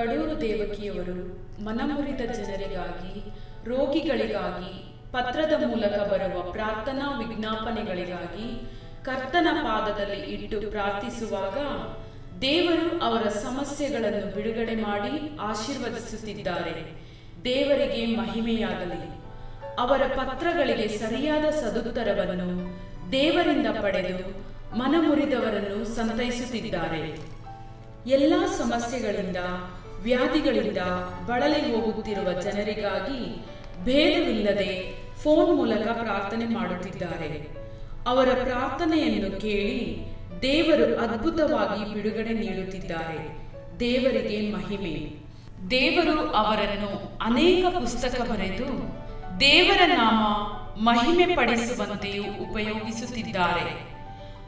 ಕಡೂರು ದೇವಕಿಯವರು ಮನಮುರಿದ ಜನರಿಗಾಗಿ, ರೋಗಿಗಳಿಗಾಗಿ, ಪತ್ರದ ಮೂಲಕ ಬರುವ ಪ್ರಾರ್ಥನಾ ವಿಜ್ಞಾಪನೆಗಳಿಗಾಗಿ ಕರ್ತನ ಪಾದದಲ್ಲಿ ಇಟ್ಟು ಪ್ರಾರ್ಥಿಸುವಾಗ ದೇವರು ಅವರ ಸಮಸ್ಯೆಗಳನ್ನು ಬಿಡುಗಡೆ ಮಾಡಿ ಆಶೀರ್ವದಿಸುತ್ತಿದ್ದಾರೆ. ದೇವರಿಗೆ ಮಹಿಮೆಯಾಗಲಿ. ಅವರ ಪತ್ರಗಳಿಗೆ ಸರಿಯಾದ ಸದುತ್ತರವನ್ನು ದೇವರಿಂದ ಪಡೆದು ಮನಮುರಿದವರನ್ನು ಸಂತೈಸುತ್ತಿದ್ದಾರೆ. ಎಲ್ಲ ಸಮಸ್ಯೆಗಳಿಂದ ವ್ಯಾಧಿಗಳಿಂದ ಬಳಲಿ ಹೋಗುತ್ತಿರುವ ಜನರಿಗಾಗಿ ಭೇದವಿಲ್ಲದೆ ಫೋನ್ ಮೂಲಕ ಪ್ರಾರ್ಥನೆ ಮಾಡುತ್ತಿದ್ದಾರೆ. ಅವರ ಪ್ರಾರ್ಥನೆಯನ್ನು ಕೇಳಿ ದೇವರು ಅದ್ಭುತವಾಗಿ ಬಿಡುಗಡೆ ನೀಡುತ್ತಿದ್ದಾರೆ. ದೇವರಿಗೆ ಮಹಿಮೆ. ದೇವರು ಅವರನ್ನು ಅನೇಕ ಪುಸ್ತಕ ಬರೆದು ದೇವರ ನಾಮ ಮಹಿಮೆ ಪಡಿಸುವಂತೆಯೂ ಉಪಯೋಗಿಸುತ್ತಿದ್ದಾರೆ.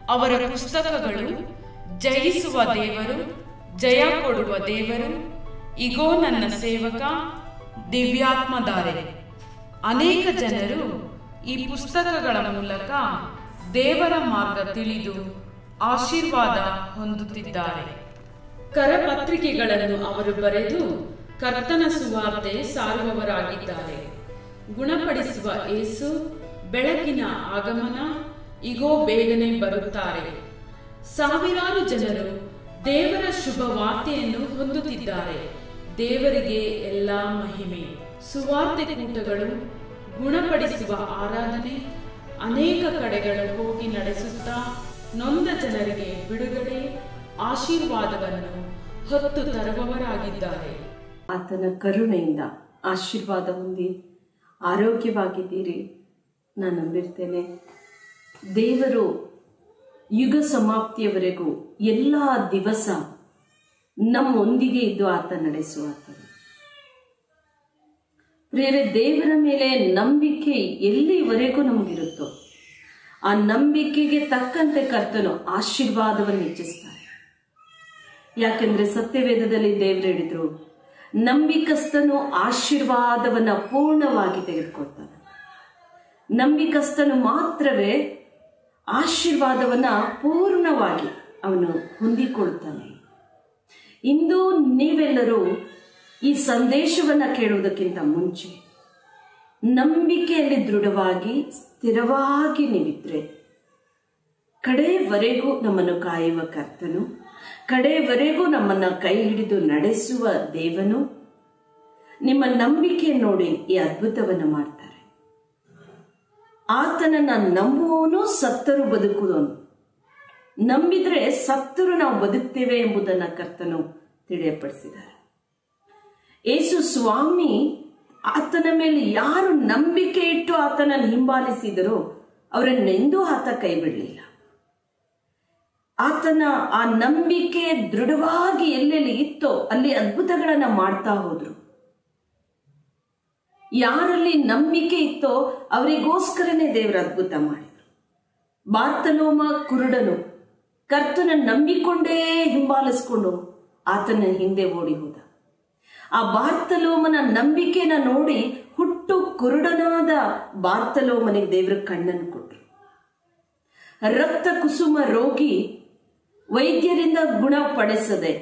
ಅವರ ಪುಸ್ತಕಗಳು ಜಯಿಸುವ ದೇವರು, ಜಯ ಕೊಡುವ ದೇವರು ಇಗೋ ನನ್ನ ಸೇವಕ ದಿವ್ಯಾತ್ಮಧಾರೆ ಅನೇಕ ಜನರು ಈ ಪುಸ್ತಕಗಳ ಮೂಲಕ ದೇವರ ಮಾರ್ಗ ತಿಳಿದು ಆಶೀರ್ವಾದ ಹೊಂದುತ್ತಿದ್ದಾರೆ. ಕರಪತ್ರಿಕೆಗಳನ್ನು ಅವರು ಬರೆದು ಕರ್ತನ ಸುವಾರ್ತೆ ಸಾರುವವರಾಗಿದ್ದಾರೆ. ಗುಣಪಡಿಸುವ ಏಸು ಬೆಳಕಿನ ಆಗಮನ ಇಗೋ ಬೇಗನೆ ಬರುತ್ತಾರೆ. ಸಾವಿರಾರು ಜನರು ದೇವರ ಶುಭ ವಾರ್ತೆಯನ್ನು ಹೊಂದುತ್ತಿದ್ದಾರೆ. ದೇವರಿಗೆ ಎಲ್ಲ ಮಹಿಮೆ. ಸುವಾರ್ತೆ ಕೂಟಗಳು ಗುಣಪಡಿಸುವ ಆರಾಧನೆ, ಅನೇಕ ಕಡೆಗಳು ಹೋಗಿ ನಡೆಸುತ್ತಾ ನೊಂದ ಜನರಿಗೆ ಬಿಡುಗಡೆ, ಆಶೀರ್ವಾದವನ್ನು ಹೊತ್ತು ತರುವವರಾಗಿದ್ದಾರೆ. ಆತನ ಕರುಣೆಯಿಂದ ಆಶೀರ್ವಾದ ಹೊಂದಿ ಆರೋಗ್ಯವಾಗಿದ್ದೀರಿ. ನಾನು ನಂಬಿರ್ತೇನೆ. ದೇವರು ಯುಗ ಸಮಾಪ್ತಿಯವರೆಗೂ ಎಲ್ಲ ದಿವಸ ನಮ್ಮೊಂದಿಗೆ ಇದ್ದು ಆತ ನಡೆಸುವ ಪ್ರೇರೆ ದೇವರ ಮೇಲೆ ನಂಬಿಕೆ ಎಲ್ಲಿವರೆಗೂ ನಮಗಿರುತ್ತೋ, ಆ ನಂಬಿಕೆಗೆ ತಕ್ಕಂತೆ ಕರ್ತನು ಆಶೀರ್ವಾದವನ್ನು ಹೆಚ್ಚಿಸ್ತಾರೆ. ಯಾಕೆಂದ್ರೆ ಸತ್ಯವೇದದಲ್ಲಿ ದೇವರು ಹೇಳಿದ್ರು ನಂಬಿಕಸ್ತನು ಆಶೀರ್ವಾದವನ್ನ ಪೂರ್ಣವಾಗಿ ತೆಗೆದುಕೊಳ್ತಾನೆ. ನಂಬಿಕಸ್ತನು ಮಾತ್ರವೇ ಆಶೀರ್ವಾದವನ್ನ ಪೂರ್ಣವಾಗಿ ಅವನು ಹೊಂದಿಕೊಳ್ತಾನೆ ಇಂದು ನೀವೆಲ್ಲರೂ ಈ ಸಂದೇಶವನ್ನು ಕೇಳುವುದಕ್ಕಿಂತ ಮುಂಚೆ ನಂಬಿಕೆಯಲ್ಲಿ ದೃಢವಾಗಿ, ಸ್ಥಿರವಾಗಿ ನೀವಿದ್ರೆ ಕಡೆವರೆಗೂ ನಮ್ಮನ್ನು ಕಾಯುವ ಕರ್ತನು ಕಡೆವರೆಗೂ ನಮ್ಮನ್ನು ಕೈ ಹಿಡಿದು ನಡೆಸುವ ದೇವನು. ನಿಮ್ಮ ನಂಬಿಕೆ ನೋಡಿ ಈ ಅದ್ಭುತವನ್ನು ಮಾಡ್ತಾರೆ. ಆತನನ್ನ ನಂಬುವವನು ಸತ್ತರು ಬದುಕುವನು ನಂಬಿದ್ರೆ ಸತ್ತರು ನಾವು ಬದುಕ್ತೇವೆ ಎಂಬುದನ್ನು ಕರ್ತನು ತಿಳಿಯಪಡಿಸಿದ್ದಾರೆ. ಯೇಸು ಸ್ವಾಮಿ ಆತನ ಮೇಲೆ ಯಾರು ನಂಬಿಕೆ ಇಟ್ಟು ಆತನನ್ನು ಹಿಂಬಾಲಿಸಿದರೋ ಅವರನ್ನೆಂದೂ ಆತ ಕೈ ಬಿಡಲಿಲ್ಲ ಆತನ ಆ ನಂಬಿಕೆ ದೃಢವಾಗಿ ಎಲ್ಲೆಲ್ಲಿ ಇತ್ತೋ ಅಲ್ಲಿ ಅದ್ಭುತಗಳನ್ನ ಮಾಡ್ತಾ ಹೋದ್ರು. ಯಾರಲ್ಲಿ ನಂಬಿಕೆ ಇತ್ತೋ ಅವರಿಗೋಸ್ಕರನೇ ದೇವರ ಅದ್ಭುತ ಮಾಡಿದ್ರು. ಬಾರ್ತಲೋಮ ಕುರುಡನು ಕರ್ತನ ನಂಬಿಕೊಂಡೇ ಹಿಂಬಾಲಿಸ್ಕೊಂಡು ಆತನ ಹಿಂದೆ ಓಡಿ ಹೋದ. ಆ ಬಾರ್ತಲೋಮನ ನಂಬಿಕೆನ ನೋಡಿ ಹುಟ್ಟು ಕುರುಡನಾದ ಬಾರ್ತಲೋಮನಿಗೆ ದೇವರ ಕಣ್ಣನ್ನು ಕೊಟ್ರು. ರಕ್ತ ಕುಸುಮ ರೋಗಿ ವೈದ್ಯರಿಂದ ಗುಣಪಡಿಸದೆ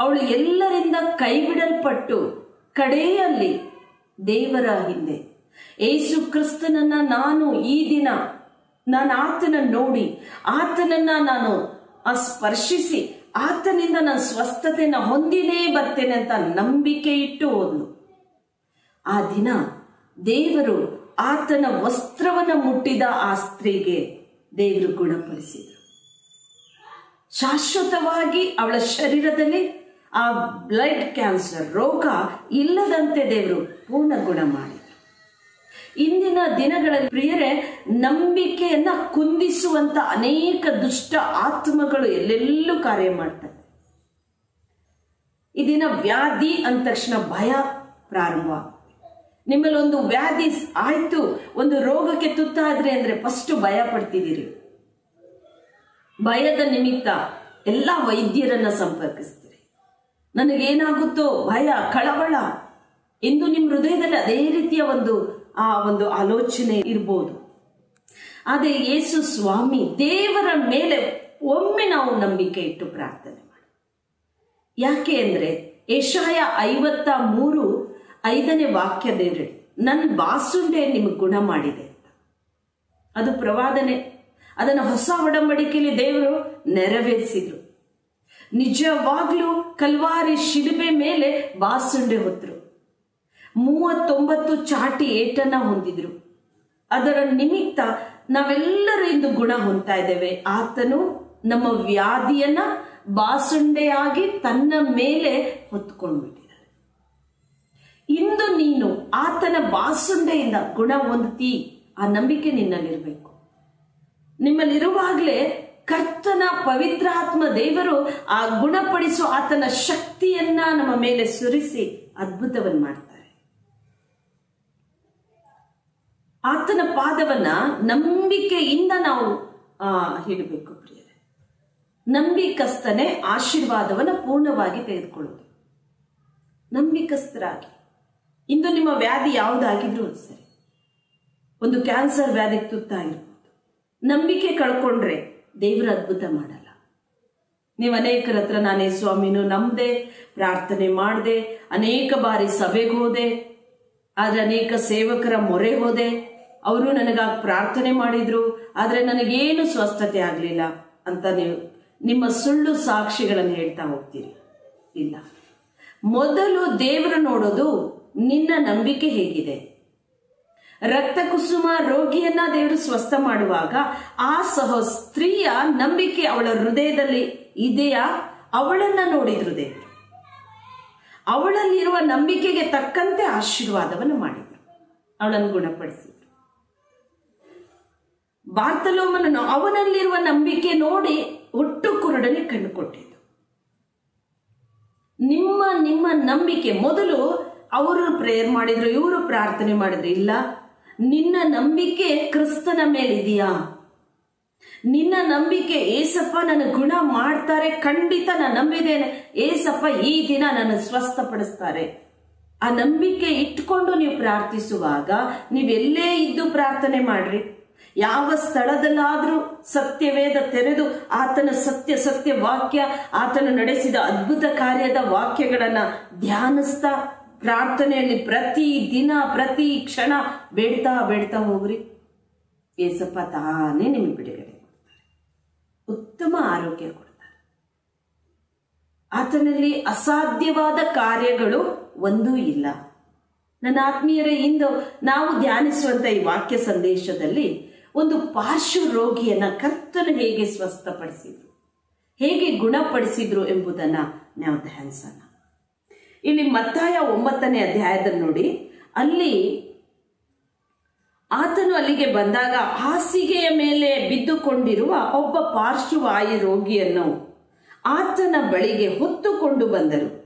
ಅವಳು ಎಲ್ಲರಿಂದ ಕೈಬಿಡಲ್ಪಟ್ಟು ಕಡೆಯಲ್ಲಿ ದೇವರ ಹಿಂದೆ, ಏಸು ಕ್ರಿಸ್ತನನ್ನ ನಾನು ಈ ದಿನ ನಾನು ಆತನ ನೋಡಿ ಆತನನ್ನ ನಾನು ಸ್ಪರ್ಶಿಸಿ ಆತನಿಂದ ನಾನು ಸ್ವಸ್ಥತೆಯನ್ನು ಹೊಂದಿನೇ ಬರ್ತೇನೆ ಅಂತ ನಂಬಿಕೆ ಇಟ್ಟು ಹೋದ್ಲು. ಆ ದಿನ ದೇವರು ಆತನ ವಸ್ತ್ರವನ್ನ ಮುಟ್ಟಿದ ಆ ಸ್ತ್ರೀಗೆ ದೇವರು ಗುಣಪಡಿಸಿದರು. ಶಾಶ್ವತವಾಗಿ ಅವಳ ಶರೀರದಲ್ಲಿ ಆ ಬ್ಲಡ್ ಕ್ಯಾನ್ಸರ್ ರೋಗ ಇಲ್ಲದಂತೆ ದೇವರು ಪೂರ್ಣ ಗುಣ ಮಾಡಿದರು ಇಂದಿನ ದಿನಗಳಲ್ಲಿ ಪ್ರಿಯರೇ, ನಂಬಿಕೆಯನ್ನ ಕುಂದಿಸುವಂತ ಅನೇಕ ದುಷ್ಟ ಆತ್ಮಗಳು ಎಲ್ಲೆಲ್ಲೂ ಕಾರ್ಯ ಮಾಡ್ತವೆ ಇದಿನ ದಿನ ವ್ಯಾಧಿ ಅಂದ ತಕ್ಷಣ ಭಯ ಪ್ರಾರಂಭ ನಿಮ್ಮಲ್ಲಿ ಒಂದು ವ್ಯಾಧಿ ಆಯ್ತು, ಒಂದು ರೋಗಕ್ಕೆ ತುತ್ತಾದ್ರೆ ಅಂದ್ರೆ ಫಸ್ಟ್ ಭಯ ಪಡ್ತಿದ್ದೀರಿ. ಭಯದ ನಿಮಿತ್ತ ಎಲ್ಲ ವೈದ್ಯರನ್ನ ಸಂಪರ್ಕಿಸ್ತೀರಿ. ನನಗೇನಾಗುತ್ತೋ ಭಯ, ಕಳವಳ ಎಂದು ನಿಮ್ಮ ಹೃದಯದಲ್ಲಿ ಅದೇ ರೀತಿಯ ಒಂದು ಆ ಒಂದು ಆಲೋಚನೆ ಇರ್ಬೋದು. ಆದರೆ ಯೇಸು ಸ್ವಾಮಿ ದೇವರ ಮೇಲೆ ಒಮ್ಮೆ ನಾವು ನಂಬಿಕೆ ಇಟ್ಟು ಪ್ರಾರ್ಥನೆ ಮಾಡಿ ಯಾಕೆ ಅಂದರೆ ಏಷಾಯ ಐವತ್ತ ಮೂರು ಐದನೇ ವಾಕ್ಯದೇಳಿ ನನ್ನ ಬಾಸುಂಡೆ ನಿಮಗೆ ಗುಣ ಮಾಡಿದೆ ಅಂತ. ಅದು ಪ್ರವಾದನೆ. ಅದನ್ನು ಹೊಸ ಒಡಂಬಡಿಕೆಯಲ್ಲಿ ದೇವರು ನೆರವೇರಿಸಿದ್ರು. ನಿಜವಾಗ್ಲೂ ಕಲ್ವಾರಿ ಶಿಲುಬೆ ಮೇಲೆ ಬಾಸುಂಡೆ ಹೊತ್ತರು ಮೂವತ್ತೊಂಬತ್ತು ಚಾಟಿ ಏಟನ್ನ ಹೊಂದಿದ್ರು. ಅದರ ನಿಮಿತ್ತ ನಾವೆಲ್ಲರೂ ಇಂದು ಗುಣ ಹೊಂದ್ತಾ ಇದ್ದೇವೆ. ಆತನು ನಮ್ಮ ವ್ಯಾಧಿಯನ್ನ ಬಾಸುಂಡೆಯಾಗಿ ತನ್ನ ಮೇಲೆ ಹೊತ್ಕೊಂಡ್ಬಿಟ್ಟಿದ್ದಾರೆ. ಇಂದು ನೀನು ಆತನ ಬಾಸುಂಡೆಯಿಂದ ಗುಣ ಹೊಂದ್ತಿ. ಆ ನಂಬಿಕೆ ನಿನ್ನಲ್ಲಿರಬೇಕು. ನಿಮ್ಮಲ್ಲಿರುವಾಗಲೇ ಕರ್ತನ ಪವಿತ್ರಾತ್ಮ ದೇವರು ಆ ಗುಣಪಡಿಸುವ ಆತನ ಶಕ್ತಿಯನ್ನ ನಮ್ಮ ಮೇಲೆ ಸುರಿಸಿ ಅದ್ಭುತವನ್ನು ಮಾಡ್ತಾರೆ. ಆತನ ಪಾದವನ್ನ ನಂಬಿಕೆಯಿಂದ ನಾವು, ಆ, ಹಿಡಬೇಕು ಪ್ರಿಯರೇ. ನಂಬಿಕಸ್ತನೆ ಆಶೀರ್ವಾದವನ್ನ ಪೂರ್ಣವಾಗಿ ತೆಗೆದುಕೊಳ್ಳೋದು. ನಂಬಿಕಸ್ಥರಾಗಿ. ಇಂದು ನಿಮ್ಮ ವ್ಯಾಧಿ ಯಾವುದಾಗಿದ್ರೂ ಸರಿ. ಒಂದು ಕ್ಯಾನ್ಸರ್ ವ್ಯಾಧಿಗೆ ತುತ್ತಾಗಿರ್ಬೋದು ನಂಬಿಕೆ ಕಳ್ಕೊಂಡ್ರೆ ದೇವರ ಅದ್ಭುತ ಮಾಡಲ್ಲ. ನೀವು ಅನೇಕರ ಹತ್ರ, ನಾನೇ ಸ್ವಾಮಿನೂ ನಂಬದೆ, ಪ್ರಾರ್ಥನೆ ಮಾಡದೆ, ಅನೇಕ ಬಾರಿ ಸಭೆಗೆ ಹೋದೆ ಆದ್ರೆ ಅನೇಕ ಸೇವಕರ ಮೊರೆ ಹೋದೆ ಅವರು ನನಗಾಗಿ ಪ್ರಾರ್ಥನೆ ಮಾಡಿದ್ರು, ಆದ್ರೆ ನನಗೇನು ಸ್ವಸ್ಥತೆ ಆಗಲಿಲ್ಲ ಅಂತ ನೀವು ನಿಮ್ಮ ಸುಳ್ಳು ಸಾಕ್ಷಿಗಳನ್ನು ಹೇಳ್ತಾ ಹೋಗ್ತೀರಿ. ಇಲ್ಲ. ಮೊದಲು ದೇವರು ನೋಡೋದು ನಿನ್ನ ನಂಬಿಕೆ ಹೇಗಿದೆ. ರಕ್ತ ಕುಸುಮ ರೋಗಿಯನ್ನ ದೇವರು ಸ್ವಸ್ಥ ಮಾಡುವಾಗ ಆ ಸಹ ಸ್ತ್ರೀಯ ನಂಬಿಕೆ ಅವಳ ಹೃದಯದಲ್ಲಿ ಇದೆಯಾ? ಅವಳನ್ನ ನೋಡಿದ್ರು ದೇವರು. ಅವಳಲ್ಲಿರುವ ನಂಬಿಕೆಗೆ ತಕ್ಕಂತೆ ಆಶೀರ್ವಾದವನ್ನು ಮಾಡಿದ್ರು. ಅವಳನ್ನು ಗುಣಪಡಿಸಿದ್ರು ಬಾರ್ತಲೋಮನನ್ನು ಅವನಲ್ಲಿರುವ ನಂಬಿಕೆ ನೋಡಿ ಒಟ್ಟು ಕುರುಡನೆ ಕಣ್ಣು ಕೊಟ್ಟಿದ್ದು ನಿಮ್ಮ ನಿಮ್ಮ ನಂಬಿಕೆ ಮೊದಲು ಅವರು ಪ್ರೇಯರ್ ಮಾಡಿದ್ರು, ಇವರು ಪ್ರಾರ್ಥನೆ ಮಾಡಿದ್ರು, ಇಲ್ಲ. ನಿನ್ನ ನಂಬಿಕೆ ಕ್ರಿಸ್ತನ ಮೇಲಿದೆಯಾ? ನಿನ್ನ ನಂಬಿಕೆ ಏಸಪ್ಪ ನನ್ನ ಗುಣ ಮಾಡ್ತಾರೆ, ಖಂಡಿತ ನಾನು ನಂಬಿದ್ದೇನೆ. ಏಸಪ್ಪ ಈ ದಿನ ನನ್ನ ಸ್ವಸ್ಥಪಡಿಸ್ತಾರೆ. ಆ ನಂಬಿಕೆ ಇಟ್ಕೊಂಡು ನೀವು ಪ್ರಾರ್ಥಿಸುವಾಗ ನೀವೆಲ್ಲೇ ಇದ್ದು ಪ್ರಾರ್ಥನೆ ಮಾಡ್ರಿ. ಯಾವ ಸ್ಥಳದಲ್ಲಾದರೂ ಸತ್ಯವೇದ ತೆರೆದು ಆತನ ಸತ್ಯ ಸತ್ಯ ವಾಕ್ಯ, ಆತನ ನಡೆಸಿದ ಅದ್ಭುತ ಕಾರ್ಯದ ವಾಕ್ಯಗಳನ್ನ ಧ್ಯಾನಿಸ್ತಾ ಪ್ರಾರ್ಥನೆಯಲ್ಲಿ ಪ್ರತಿ ದಿನ, ಪ್ರತಿ ಕ್ಷಣ ಬೇಡ್ತಾ ಬೇಡ್ತಾ ಹೋಗ್ರಿ. ಏಸಪ್ಪ ತಾನೇ ನಿಮಗೆ ಬಿಡುಗಡೆ ಉತ್ತಮ ಆರೋಗ್ಯ ಕೊಡ್ತಾರೆ. ಆತನಲ್ಲಿ ಅಸಾಧ್ಯವಾದ ಕಾರ್ಯಗಳು ಒಂದೂ ಇಲ್ಲ. ನನ್ನ ಆತ್ಮೀಯರೇ, ಇಂದು ನಾವು ಧ್ಯಾನಿಸುವಂತ ಈ ವಾಕ್ಯ ಸಂದೇಶದಲ್ಲಿ ಒಂದು ಪಾರ್ಶ್ವ ರೋಗಿಯನ್ನ ಕರ್ತನು ಹೇಗೆ ಸ್ವಸ್ಥಪಡಿಸಿದ್ರು? ಹೇಗೆ ಗುಣಪಡಿಸಿದ್ರು ಎಂಬುದನ್ನ ನಾವು ಧ್ಯಾನಿಸೋಣ. ಇಲ್ಲಿ ಮತ್ತಾಯ ಒಂಬತ್ತನೇ ಅಧ್ಯಾಯದಲ್ಲಿ ನೋಡಿ, ಅಲ್ಲಿ ಆತನು ಅಲ್ಲಿಗೆ ಬಂದಾಗ ಹಾಸಿಗೆಯ ಮೇಲೆ ಬಿದ್ದುಕೊಂಡಿರುವ ಒಬ್ಬ ಪಾರ್ಶ್ವವಾಯು ರೋಗಿಯನ್ನು ಆತನ ಬಳಿಗೆ ಹೊತ್ತುಕೊಂಡು ಬಂದರು.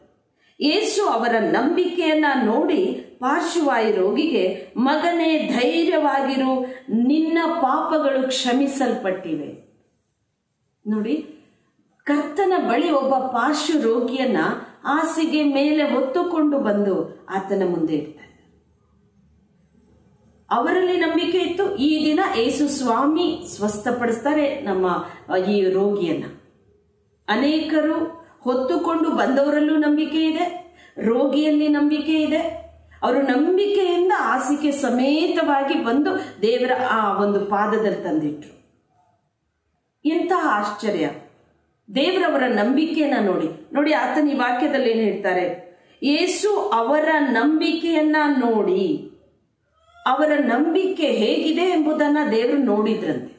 ಯೇಸು ಅವರ ನಂಬಿಕೆಯನ್ನ ನೋಡಿ ಪಾರ್ಶ್ವವಾಯು ರೋಗಿಗೆ ಮಗನೇ, ಧೈರ್ಯವಾಗಿರು, ನಿನ್ನ ಪಾಪಗಳು ಕ್ಷಮಿಸಲ್ಪಟ್ಟಿವೆ. ನೋಡಿ, ಕರ್ತನ ಬಳಿ ಒಬ್ಬ ಪಾರ್ಶ್ವ ರೋಗಿಯನ್ನ ಹಾಸಿಗೆ ಮೇಲೆ ಹೊತ್ತುಕೊಂಡು ಬಂದು ಆತನ ಮುಂದೆ ಇರ್ತಾನೆ ಅವರಲ್ಲಿ ನಂಬಿಕೆ ಇತ್ತು. ಈ ದಿನ ಏಸು ಸ್ವಾಮಿ ಸ್ವಸ್ಥಪಡಿಸ್ತಾರೆ ನಮ್ಮ ಈ ರೋಗಿಯನ್ನ. ಅನೇಕರು ಹೊತ್ತುಕೊಂಡು ಬಂದವರಲ್ಲೂ ನಂಬಿಕೆ ಇದೆ, ರೋಗಿಯಲ್ಲಿ ನಂಬಿಕೆ ಇದೆ. ಅವರು ನಂಬಿಕೆಯಿಂದ ಹಾಸಿಗೆ ಸಮೇತವಾಗಿ ಬಂದು ದೇವರ ಆ ಒಂದು ಪಾದದಲ್ಲಿ ತಂದಿಟ್ರು. ಎಂತಹ ಆಶ್ಚರ್ಯ. ದೇವರವರ ನಂಬಿಕೆಯನ್ನ ನೋಡಿ. ನೋಡಿ ಆತನ ಈ ವಾಕ್ಯದಲ್ಲಿ ಏನು ಹೇಳ್ತಾರೆ? ಯೇಸು ಅವರ ನಂಬಿಕೆಯನ್ನ ನೋಡಿ. ಅವರ ನಂಬಿಕೆ ಹೇಗಿದೆ ಎಂಬುದನ್ನ ದೇವರು ನೋಡಿದ್ರಂತೆ.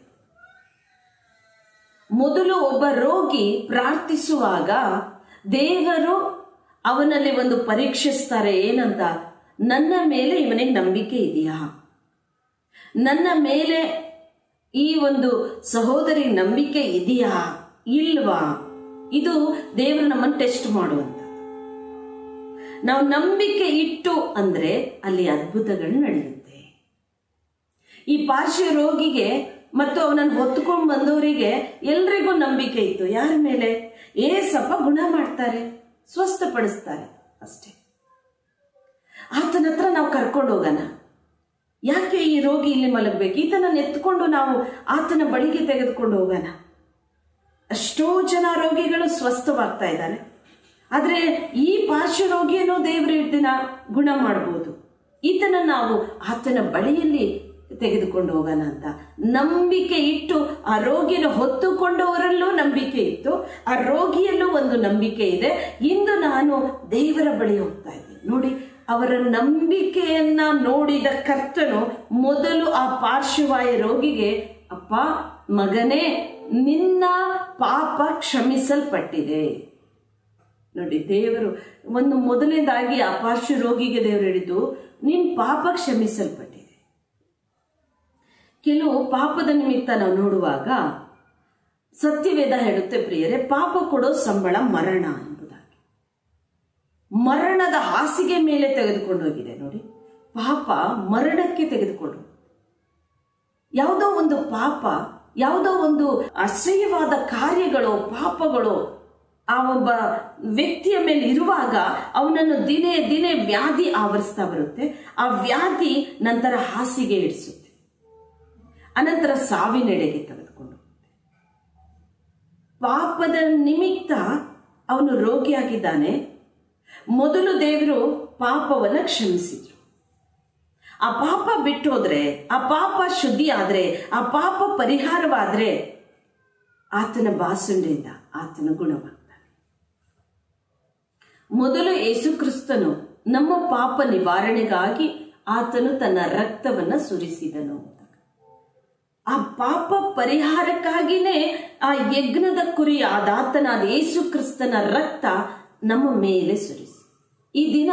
ಮೊದಲು ಒಬ್ಬ ರೋಗಿ ಪ್ರಾರ್ಥಿಸುವಾಗ ದೇವರು ಅವನಲ್ಲಿ ಒಂದು ಪರೀಕ್ಷಿಸ್ತಾರೆ, ಏನಂತ? ನನ್ನ ಮೇಲೆ ಇವನಿಗೆ ನಂಬಿಕೆ ಇದೆಯಾ? ನನ್ನ ಮೇಲೆ ಈ ಒಂದು ಸಹೋದರಿ ನಂಬಿಕೆ ಇದೆಯಾ? ಇಲ್ವಾ? ಇದು ದೇವರು ನಮ್ಮನ್ನು ಟೆಸ್ಟ್ ಮಾಡುವಂತ ನಾವು ನಂಬಿಕೆ ಇಟ್ಟು ಅಂದ್ರೆ ಅಲ್ಲಿ ಅದ್ಭುತಗಳು ನಡೆಯುತ್ತೆ. ಈ ಪಾರ್ಶ್ವ ರೋಗಿಗೆ ಮತ್ತು ಅವನನ್ನು ಹೊತ್ಕೊಂಡು ಬಂದವರಿಗೆ ಎಲ್ರಿಗೂ ನಂಬಿಕೆ ಇತ್ತು. ಯಾರ ಮೇಲೆ? ಏಸಪ್ಪ ಗುಣ ಮಾಡ್ತಾರೆ, ಸ್ವಸ್ಥಪಡಿಸ್ತಾರೆ ಅಷ್ಟೇ. ಆತನ ಹತ್ರ ನಾವು ಕರ್ಕೊಂಡು ಹೋಗೋಣ. ಯಾಕೆ ಈ ರೋಗಿ ಇಲ್ಲಿ ಮಲಗಬೇಕು? ಈತನನ್ನು ಎತ್ಕೊಂಡು ನಾವು ಆತನ ಬಳಿಗೆ ತೆಗೆದುಕೊಂಡು ಹೋಗೋಣ. ಅಷ್ಟೋ ಜನ ರೋಗಿಗಳು ಸ್ವಸ್ಥವಾಗ್ತಾ ಇದ್ದಾರೆ. ಆದರೆ ಈ ಪಾರ್ಶ್ವರೋಗಿಯನ್ನು ದೇವರ ದಿನ ಗುಣ ಮಾಡಬಹುದು ಈತನ ನಾವು ಆತನ ಬಳಿಯಲ್ಲಿ ತೆಗೆದುಕೊಂಡು ಹೋಗೋಣ ಅಂತ. ನಂಬಿಕೆ ಇಟ್ಟು, ಆ ರೋಗಿನ ಹೊತ್ತುಕೊಂಡವರಲ್ಲೂ ನಂಬಿಕೆ ಇತ್ತು. ಆ ರೋಗಿಯಲ್ಲೂ ಒಂದು ನಂಬಿಕೆ ಇದೆ. ಇಂದು ನಾನು ದೇವರ ಬಳಿ ಹೋಗ್ತಾ ಇದ್ದೀನಿ. ನೋಡಿ, ಅವರ ನಂಬಿಕೆಯನ್ನ ನೋಡಿದ ಕರ್ತನು ಮೊದಲು ಆ ಪಾರ್ಶ್ವವಾಯ ರೋಗಿಗೆ, ಅಪ್ಪ, ಮಗನೇ, ನಿನ್ನ ಪಾಪ ಕ್ಷಮಿಸಲ್ಪಟ್ಟಿದೆ. ನೋಡಿ, ದೇವರು ಒಂದು ಮೊದಲನೇದಾಗಿ ಆ ಪಾರ್ಶ್ವ ರೋಗಿಗೆ ದೇವರು ಹೇಳಿದ್ದು, ನಿನ್ ಪಾಪ ಕ್ಷಮಿಸಲ್ಪಟ್ಟಿದೆ. ಕೆಲವು ಪಾಪದ ನಿಮಿತ್ತ ನಾವು ನೋಡುವಾಗ ಸತ್ಯವೇದ ಹೇಳುತ್ತೆ ಪ್ರಿಯರೇ, ಪಾಪ ಕೊಡೋ ಸಂಬಳ ಮರಣ ಎಂಬುದಾಗಿ. ಮರಣದ ಹಾಸಿಗೆ ಮೇಲೆ ತೆಗೆದುಕೊಂಡು ಹೋಗಿದೆ ನೋಡಿ. ಪಾಪ ಮರಣಕ್ಕೆ ತೆಗೆದುಕೊಂಡು ಯಾವುದೋ ಒಂದು ಪಾಪ, ಯಾವುದೋ ಒಂದು ಅಸಹ್ಯವಾದ ಕಾರ್ಯಗಳು, ಪಾಪಗಳು ಆ ಒಬ್ಬ ವ್ಯಕ್ತಿಯ ಮೇಲೆ ಇರುವಾಗ ಅವನನ್ನು ದಿನೇ ದಿನೇ ವ್ಯಾಧಿ ಆವರಿಸ್ತಾ ಬರುತ್ತೆ. ಆ ವ್ಯಾಧಿ ನಂತರ ಹಾಸಿಗೆ ಇಡಿಸುತ್ತೆ ಅನಂತರ ಸಾವಿನೆಡೆಗೆ ತೆಗೆದುಕೊಂಡು ಪಾಪದ ನಿಮಿತ್ತ ಅವನು ರೋಗಿಯಾಗಿದ್ದಾನೆ. ಮೊದಲು ದೇವರು ಪಾಪವನ್ನು ಕ್ಷಮಿಸಿದ್ರು. ಆ ಪಾಪ ಬಿಟ್ಟೋದ್ರೆ, ಆ ಪಾಪ ಶುದ್ಧಿ ಆದ್ರೆ ಆ ಪಾಪ ಪರಿಹಾರವಾದ್ರೆ ಆತನ ಬಾಸುಂಡೆಯಿಂದ ಆತನ ಗುಣವಾಗ್ತಾನೆ. ಮೊದಲು ಯೇಸು ಕ್ರಿಸ್ತನು ನಮ್ಮ ಪಾಪ ನಿವಾರಣೆಗಾಗಿ ಆತನು ತನ್ನ ರಕ್ತವನ್ನ ಸುರಿಸಿದನು. ಆ ಪಾಪ ಪರಿಹಾರಕ್ಕಾಗಿನೇ ಆ ಯಜ್ಞದ ಕುರಿ ಆದಾತನಾದ ಯೇಸು ಕ್ರಿಸ್ತನ ರಕ್ತ ನಮ್ಮ ಮೇಲೆ ಸುರಿಸಿ. ಈ ದಿನ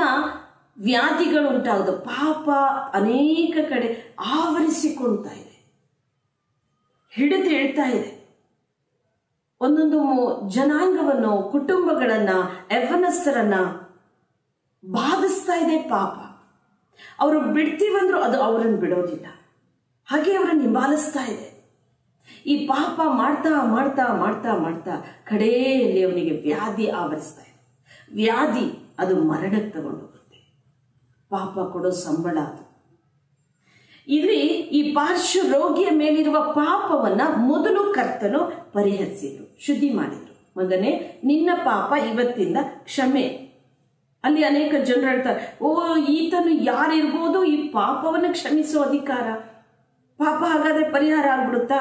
ವ್ಯಾಧಿಗಳು ಉಂಟಾಗುದು ಪಾಪ ಅನೇಕ ಕಡೆ ಆವರಿಸಿಕೊಳ್ತಾ ಇದೆ. ಹಿಡಿದು ಹೇಳ್ತಾ ಇದೆ. ಒಂದೊಂದು ಜನಾಂಗವನ್ನು, ಕುಟುಂಬಗಳನ್ನ, ಯವನಸ್ಥರನ್ನ ಬಾಧಿಸ್ತಾ ಇದೆ ಪಾಪ. ಅವರು ಬಿಡ್ತೀವಂದ್ರು ಅದು ಅವರನ್ನು ಬಿಡೋದಿಲ್ಲ. ಹಾಗೆ ಅವರನ್ನು ಹಿಂಬಾಲಿಸ್ತಾ ಇದೆ. ಈ ಪಾಪ ಮಾಡ್ತಾ ಮಾಡ್ತಾ ಮಾಡ್ತಾ ಮಾಡ್ತಾ ಕಡೆಯಲ್ಲಿ ಅವನಿಗೆ ವ್ಯಾಧಿ ಆವರಿಸ್ತಾ ಇದೆ. ವ್ಯಾಧಿ ಅದು ಮರಣಕ್ಕೆ ತಗೊಂಡು ಹೋಗುತ್ತೆ ಪಾಪ ಕೊಡೋ ಸಂಬಳ ಅದು. ಇಲ್ಲಿ ಈ ಪಾರ್ಶ್ವ ರೋಗಿಯ ಮೇಲಿರುವ ಪಾಪವನ್ನ ಮೊದಲು ಕರ್ತನು ಪರಿಹರಿಸಿದ್ರು, ಶುದ್ಧಿ ಮಾಡಿದ್ರು. ಮಗನೇ, ನಿನ್ನ ಪಾಪ ಇವತ್ತಿಂದ ಕ್ಷಮೆ. ಅಲ್ಲಿ ಅನೇಕ ಜನರು ಹೇಳ್ತಾರೆ, ಓ, ಈತನು ಯಾರಿರ್ಬೋದು ಈ ಪಾಪವನ್ನು ಕ್ಷಮಿಸೋ ಅಧಿಕಾರ? ಪಾಪ ಹಾಗಾದ್ರೆ ಪರಿಹಾರ ಆಗ್ಬಿಡುತ್ತಾ?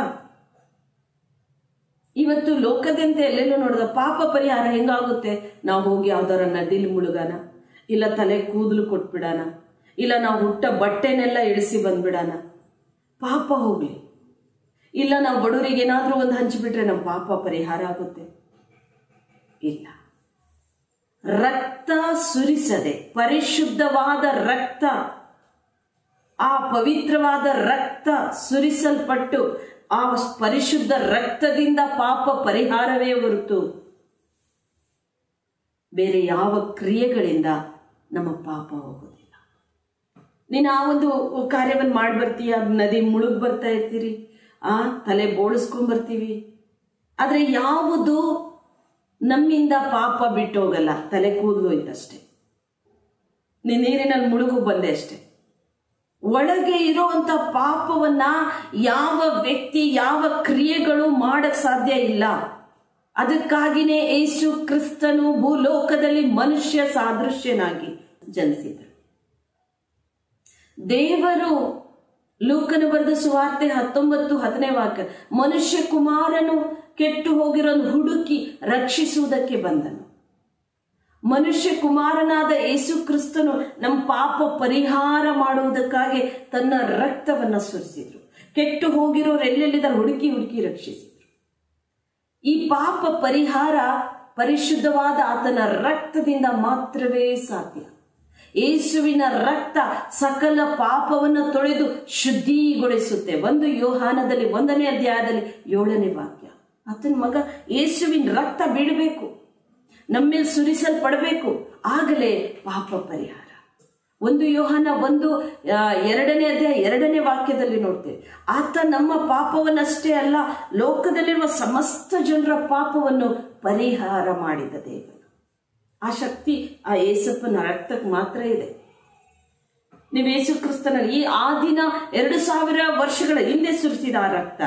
ಇವತ್ತು ಲೋಕದಂತೆ ಎಲ್ಲೆಲ್ಲೂ ನೋಡಿದ ಪಾಪ ಪರಿಹಾರ ಹೆಂಗಾಗುತ್ತೆ? ನಾವು ಹೋಗಿ ಯಾವ್ದಾರ ನದಿಲಿ ಮುಳುಗಾನ ಇಲ್ಲ ತಲೆ ಕೂದಲು ಕೊಟ್ಬಿಡಾನ ಇಲ್ಲ ನಾವು ಹುಟ್ಟ ಬಟ್ಟೆನೆಲ್ಲ ಇಳಿಸಿ ಬಂದ್ಬಿಡಾನ ಪಾಪ ಹೋಗ್ಲಿ. ಇಲ್ಲ ನಾವು ಬಡವರಿಗೆ ಏನಾದರೂ ಒಂದು ಹಂಚಿಬಿಟ್ರೆ ನಮ್ಮ ಪಾಪ ಪರಿಹಾರ ಆಗುತ್ತೆ. ಇಲ್ಲ. ರಕ್ತ ಸುರಿಸದೆ, ಪರಿಶುದ್ಧವಾದ ರಕ್ತ. ಆ ಪವಿತ್ರವಾದ ರಕ್ತ ಸುರಿಸಲ್ಪಟ್ಟು, ಆ ಪರಿಶುದ್ಧ ರಕ್ತದಿಂದ ಪಾಪ ಪರಿಹಾರವೇ ಹೊರತು ಬೇರೆ ಯಾವ ಕ್ರಿಯೆಗಳಿಂದ ನಮ್ಮ ಪಾಪ ಹೋಗೋದಿಲ್ಲ ನೀನು ಆ ಒಂದು ಕಾರ್ಯವನ್ನು ಮಾಡಿ ಬರ್ತೀಯ ನದಿ ಮುಳುಗ್ ಬರ್ತಾ ಇರ್ತೀರಿ. ಆ, ತಲೆ ಬೋಳಿಸ್ಕೊಂಡ್ ಬರ್ತೀವಿ. ಆದ್ರೆ ಯಾವುದು ನಮ್ಮಿಂದ ಪಾಪ ಬಿಟ್ಟು ಹೋಗಲ್ಲ ತಲೆ ಕೂದಲು ಹೋಯ್ತಷ್ಟೇ. ನೀ ನೀರಿನಲ್ಲಿ ಮುಳುಗು ಬಂದೆ ಅಷ್ಟೇ. ಒಳಗೆ ಇರುವಂತ ಪಾಪವನ್ನ ಯಾವ ವ್ಯಕ್ತಿ, ಯಾವ ಕ್ರಿಯೆಗಳು ಮಾಡಕ್ ಸಾಧ್ಯ ಇಲ್ಲ. ಅದಕ್ಕಾಗಿನೇ ಯೇಸು ಕ್ರಿಸ್ತನು ಭೂಲೋಕದಲ್ಲಿ ಮನುಷ್ಯ ಸಾದೃಶ್ಯನಾಗಿ ಜನಿಸಿದರು. ದೇವರು ಲೂಕನು ಬರೆದ ಸುವಾರ್ತೆ ಹತ್ತೊಂಬತ್ತು ಹತ್ತನೇ ವಾಕ್ಯ, ಮನುಷ್ಯ ಕುಮಾರನು ಕೆಟ್ಟು ಹೋಗಿರೋ ಹುಡುಕಿ ರಕ್ಷಿಸುವುದಕ್ಕೆ ಬಂದನು. ಮನುಷ್ಯ ಕುಮಾರನಾದ ಯೇಸು ಕ್ರಿಸ್ತನು ನಮ್ಮ ಪಾಪ ಪರಿಹಾರ ಮಾಡುವುದಕ್ಕಾಗಿ ತನ್ನ ರಕ್ತವನ್ನ ಸುರಿಸಿದ್ರು. ಕೆಟ್ಟು ಎಲ್ಲೆಲ್ಲಿದ್ದಾರೆ ಹುಡುಕಿ ಹುಡುಕಿ ರಕ್ಷಿಸಿದ್ರು. ಈ ಪಾಪ ಪರಿಹಾರ ಪರಿಶುದ್ಧವಾದ ಆತನ ರಕ್ತದಿಂದ ಮಾತ್ರವೇ ಸಾಧ್ಯ. ಯೇಸುವಿನ ರಕ್ತ ಸಕಲ ಪಾಪವನ್ನು ತೊಳೆದು ಶುದ್ಧಿಗೊಳಿಸುತ್ತೆ. ಒಂದು ಯೋಹಾನದಲ್ಲಿ ಒಂದನೇ ಅಧ್ಯಾಯದಲ್ಲಿ ಏಳನೇ ವಾಕ್ಯ. ಆತನ ಮಗ ಯೇಸುವಿನ ರಕ್ತ ಬೀಳಬೇಕು. ನಮ್ಮೇಲೆ ಸುರಿಸಲ್ಪಡಬೇಕು. ಆಗಲೇ ಪಾಪ ಪರಿಹಾರ. ಒಂದು ಯೋಹನ ಒಂದು ಎರಡನೇ ಅಧ್ಯಾಯ, ಎರಡನೇ ವಾಕ್ಯದಲ್ಲಿ ನೋಡ್ತೇವೆ. ಆತ ನಮ್ಮ ಪಾಪವನ್ನಷ್ಟೇ ಅಲ್ಲ, ಲೋಕದಲ್ಲಿರುವ ಸಮಸ್ತ ಜನರ ಪಾಪವನ್ನು ಪರಿಹಾರ ಮಾಡಿದ ದೇವರು. ಆ ಶಕ್ತಿ ಆ ಏಸಪ್ಪನ ರಕ್ತಕ್ಕೆ ಮಾತ್ರ ಇದೆ. ನೀವು ಯೇಸು ಕ್ರಿಸ್ತನ ಈ ಆ ದಿನ ಎರಡು ಸಾವಿರ ವರ್ಷಗಳ ಹಿಂದೆ ಸುರಿಸಿದ ಆ ರಕ್ತ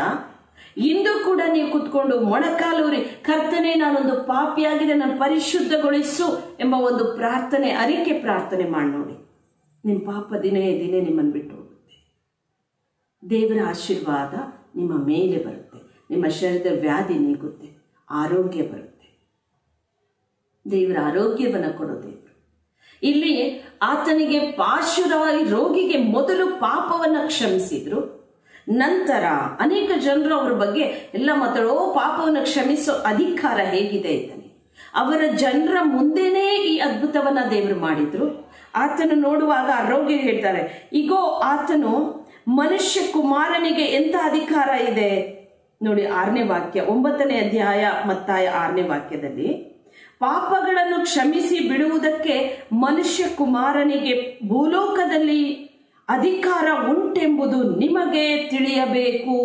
ಇಂದು ಕೂಡ ನೀವು ಕುತ್ಕೊಂಡು ಮೊಣಕಾಲೂರಿ, ಕರ್ತನೆ, ನಾನೊಂದು ಪಾಪಿಯಾಗಿದೆ ನಾನು ಪರಿಶುದ್ಧಗೊಳಿಸು ಎಂಬ ಒಂದು ಪ್ರಾರ್ಥನೆ, ಅರಿಕೆ ಪ್ರಾರ್ಥನೆ ಮಾಡಿ ನೋಡಿ. ನಿಮ್ಮ ಪಾಪ ದಿನೇ ದಿನೇ ನಿಮ್ಮನ್ನು ಬಿಟ್ಟು ಹೋಗುತ್ತೆ. ದೇವರ ಆಶೀರ್ವಾದ ನಿಮ್ಮ ಮೇಲೆ ಬರುತ್ತೆ. ನಿಮ್ಮ ಶರೀರದ ವ್ಯಾಧಿ ನೀಗುತ್ತೆ. ಆರೋಗ್ಯ ಬರುತ್ತೆ. ದೇವರ ಆರೋಗ್ಯವನ್ನು ಕೊಡೋ ಇಲ್ಲಿ ಆತನಿಗೆ ಪಾಶುರವಾಗಿ ರೋಗಿಗೆ ಮೊದಲು ಪಾಪವನ್ನು ಕ್ಷಮಿಸಿದ್ರು. ನಂತರ ಅನೇಕ ಜನರು ಅವರ ಬಗ್ಗೆ ಎಲ್ಲ ಮಾತಾಡೋ ಪಾಪವನ್ನು ಕ್ಷಮಿಸೋ ಅಧಿಕಾರ ಹೇಗಿದೆ ಇದ್ದಾನೆ ಅವರ ಜನರ ಮುಂದೆನೇ ಈ ಅದ್ಭುತವನ್ನ ದೇವರು ಮಾಡಿದ್ರು. ಆತನು ನೋಡುವಾಗ ಆರೋಗ್ಯ ರೋಗಿ ಹೇಳ್ತಾರೆ ಈಗೋ ಆತನು ಮನುಷ್ಯ ಕುಮಾರನಿಗೆ ಎಂತ ಅಧಿಕಾರ ಇದೆ? ನೋಡಿ, ಆರನೇ ವಾಕ್ಯ, ಒಂಬತ್ತನೇ ಅಧ್ಯಾಯ ಮತ್ತಾಯ ಆರನೇ ವಾಕ್ಯದಲ್ಲಿ, ಪಾಪಗಳನ್ನು ಕ್ಷಮಿಸಿ ಬಿಡುವುದಕ್ಕೆ ಮನುಷ್ಯ ಕುಮಾರನಿಗೆ ಭೂಲೋಕದಲ್ಲಿ ಅಧಿಕಾರ ಉಂಟೆಂಬುದು ನಿಮಗೆ ತಿಳಿಯಬೇಕು.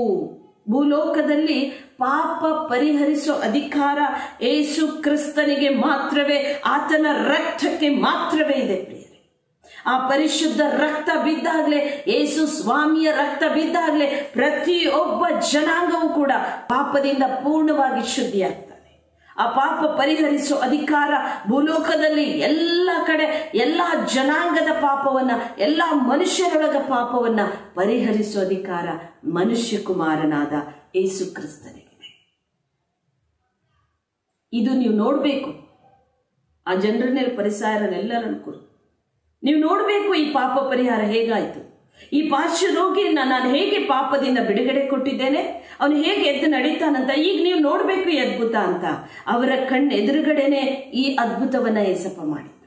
ಭೂಲೋಕದಲ್ಲಿ ಪಾಪ ಪರಿಹರಿಸುವ ಅಧಿಕಾರ ಏಸು ಕ್ರಿಸ್ತನಿಗೆ ಮಾತ್ರವೇ, ಆತನ ರಕ್ತಕ್ಕೆ ಮಾತ್ರವೇ ಇದೆ ಪ್ರಿಯರೇ. ಆ ಪರಿಶುದ್ಧ ರಕ್ತ ಬಿದ್ದಾಗಲೇ, ಏಸು ಸ್ವಾಮಿಯ ರಕ್ತ ಬಿದ್ದಾಗಲೇ ಪ್ರತಿಯೊಬ್ಬ ಜನಾಂಗವೂ ಕೂಡ ಪಾಪದಿಂದ ಪೂರ್ಣವಾಗಿ ಶುದ್ಧಿಯಾಗ್ತಾರೆ. ಆ ಪಾಪ ಪರಿಹರಿಸೋ ಅಧಿಕಾರ ಭೂಲೋಕದಲ್ಲಿ ಎಲ್ಲ ಕಡೆ, ಎಲ್ಲ ಜನಾಂಗದ ಪಾಪವನ್ನ, ಎಲ್ಲ ಮನುಷ್ಯರೊಳಗ ಪಾಪವನ್ನ ಪರಿಹರಿಸೋ ಅಧಿಕಾರ ಮನುಷ್ಯ ಕುಮಾರನಾದ ಏಸು ಕ್ರಿಸ್ತನಿಗೆ. ಇದು ನೀವು ನೋಡ್ಬೇಕು. ಆ ಜನರನ್ನೆಲ್ಲ ಪರಿಸಾರನೆಲ್ಲರನ್ನು ಕುರಿತು. ನೀವು ನೋಡಬೇಕು ಈ ಪಾಪ ಪರಿಹಾರ ಹೇಗಾಯ್ತು. ಈ ಪಾರ್ಶ್ವ ರೋಗಿಯನ್ನ ನಾನು ಹೇಗೆ ಪಾಪದಿಂದ ಬಿಡುಗಡೆ ಕೊಟ್ಟಿದ್ದೇನೆ? ಅವನು ಹೇಗೆ ಎದ್ದು ನಡೀತಾನಂತ ಈಗ ನೀವು ನೋಡ್ಬೇಕು ಈ ಅದ್ಭುತ ಅಂತ. ಅವರ ಕಣ್ಣು ಎದುರುಗಡೆನೆ ಈ ಅದ್ಭುತವನ್ನ ಎಸಪ ಮಾಡಿದ್ರು.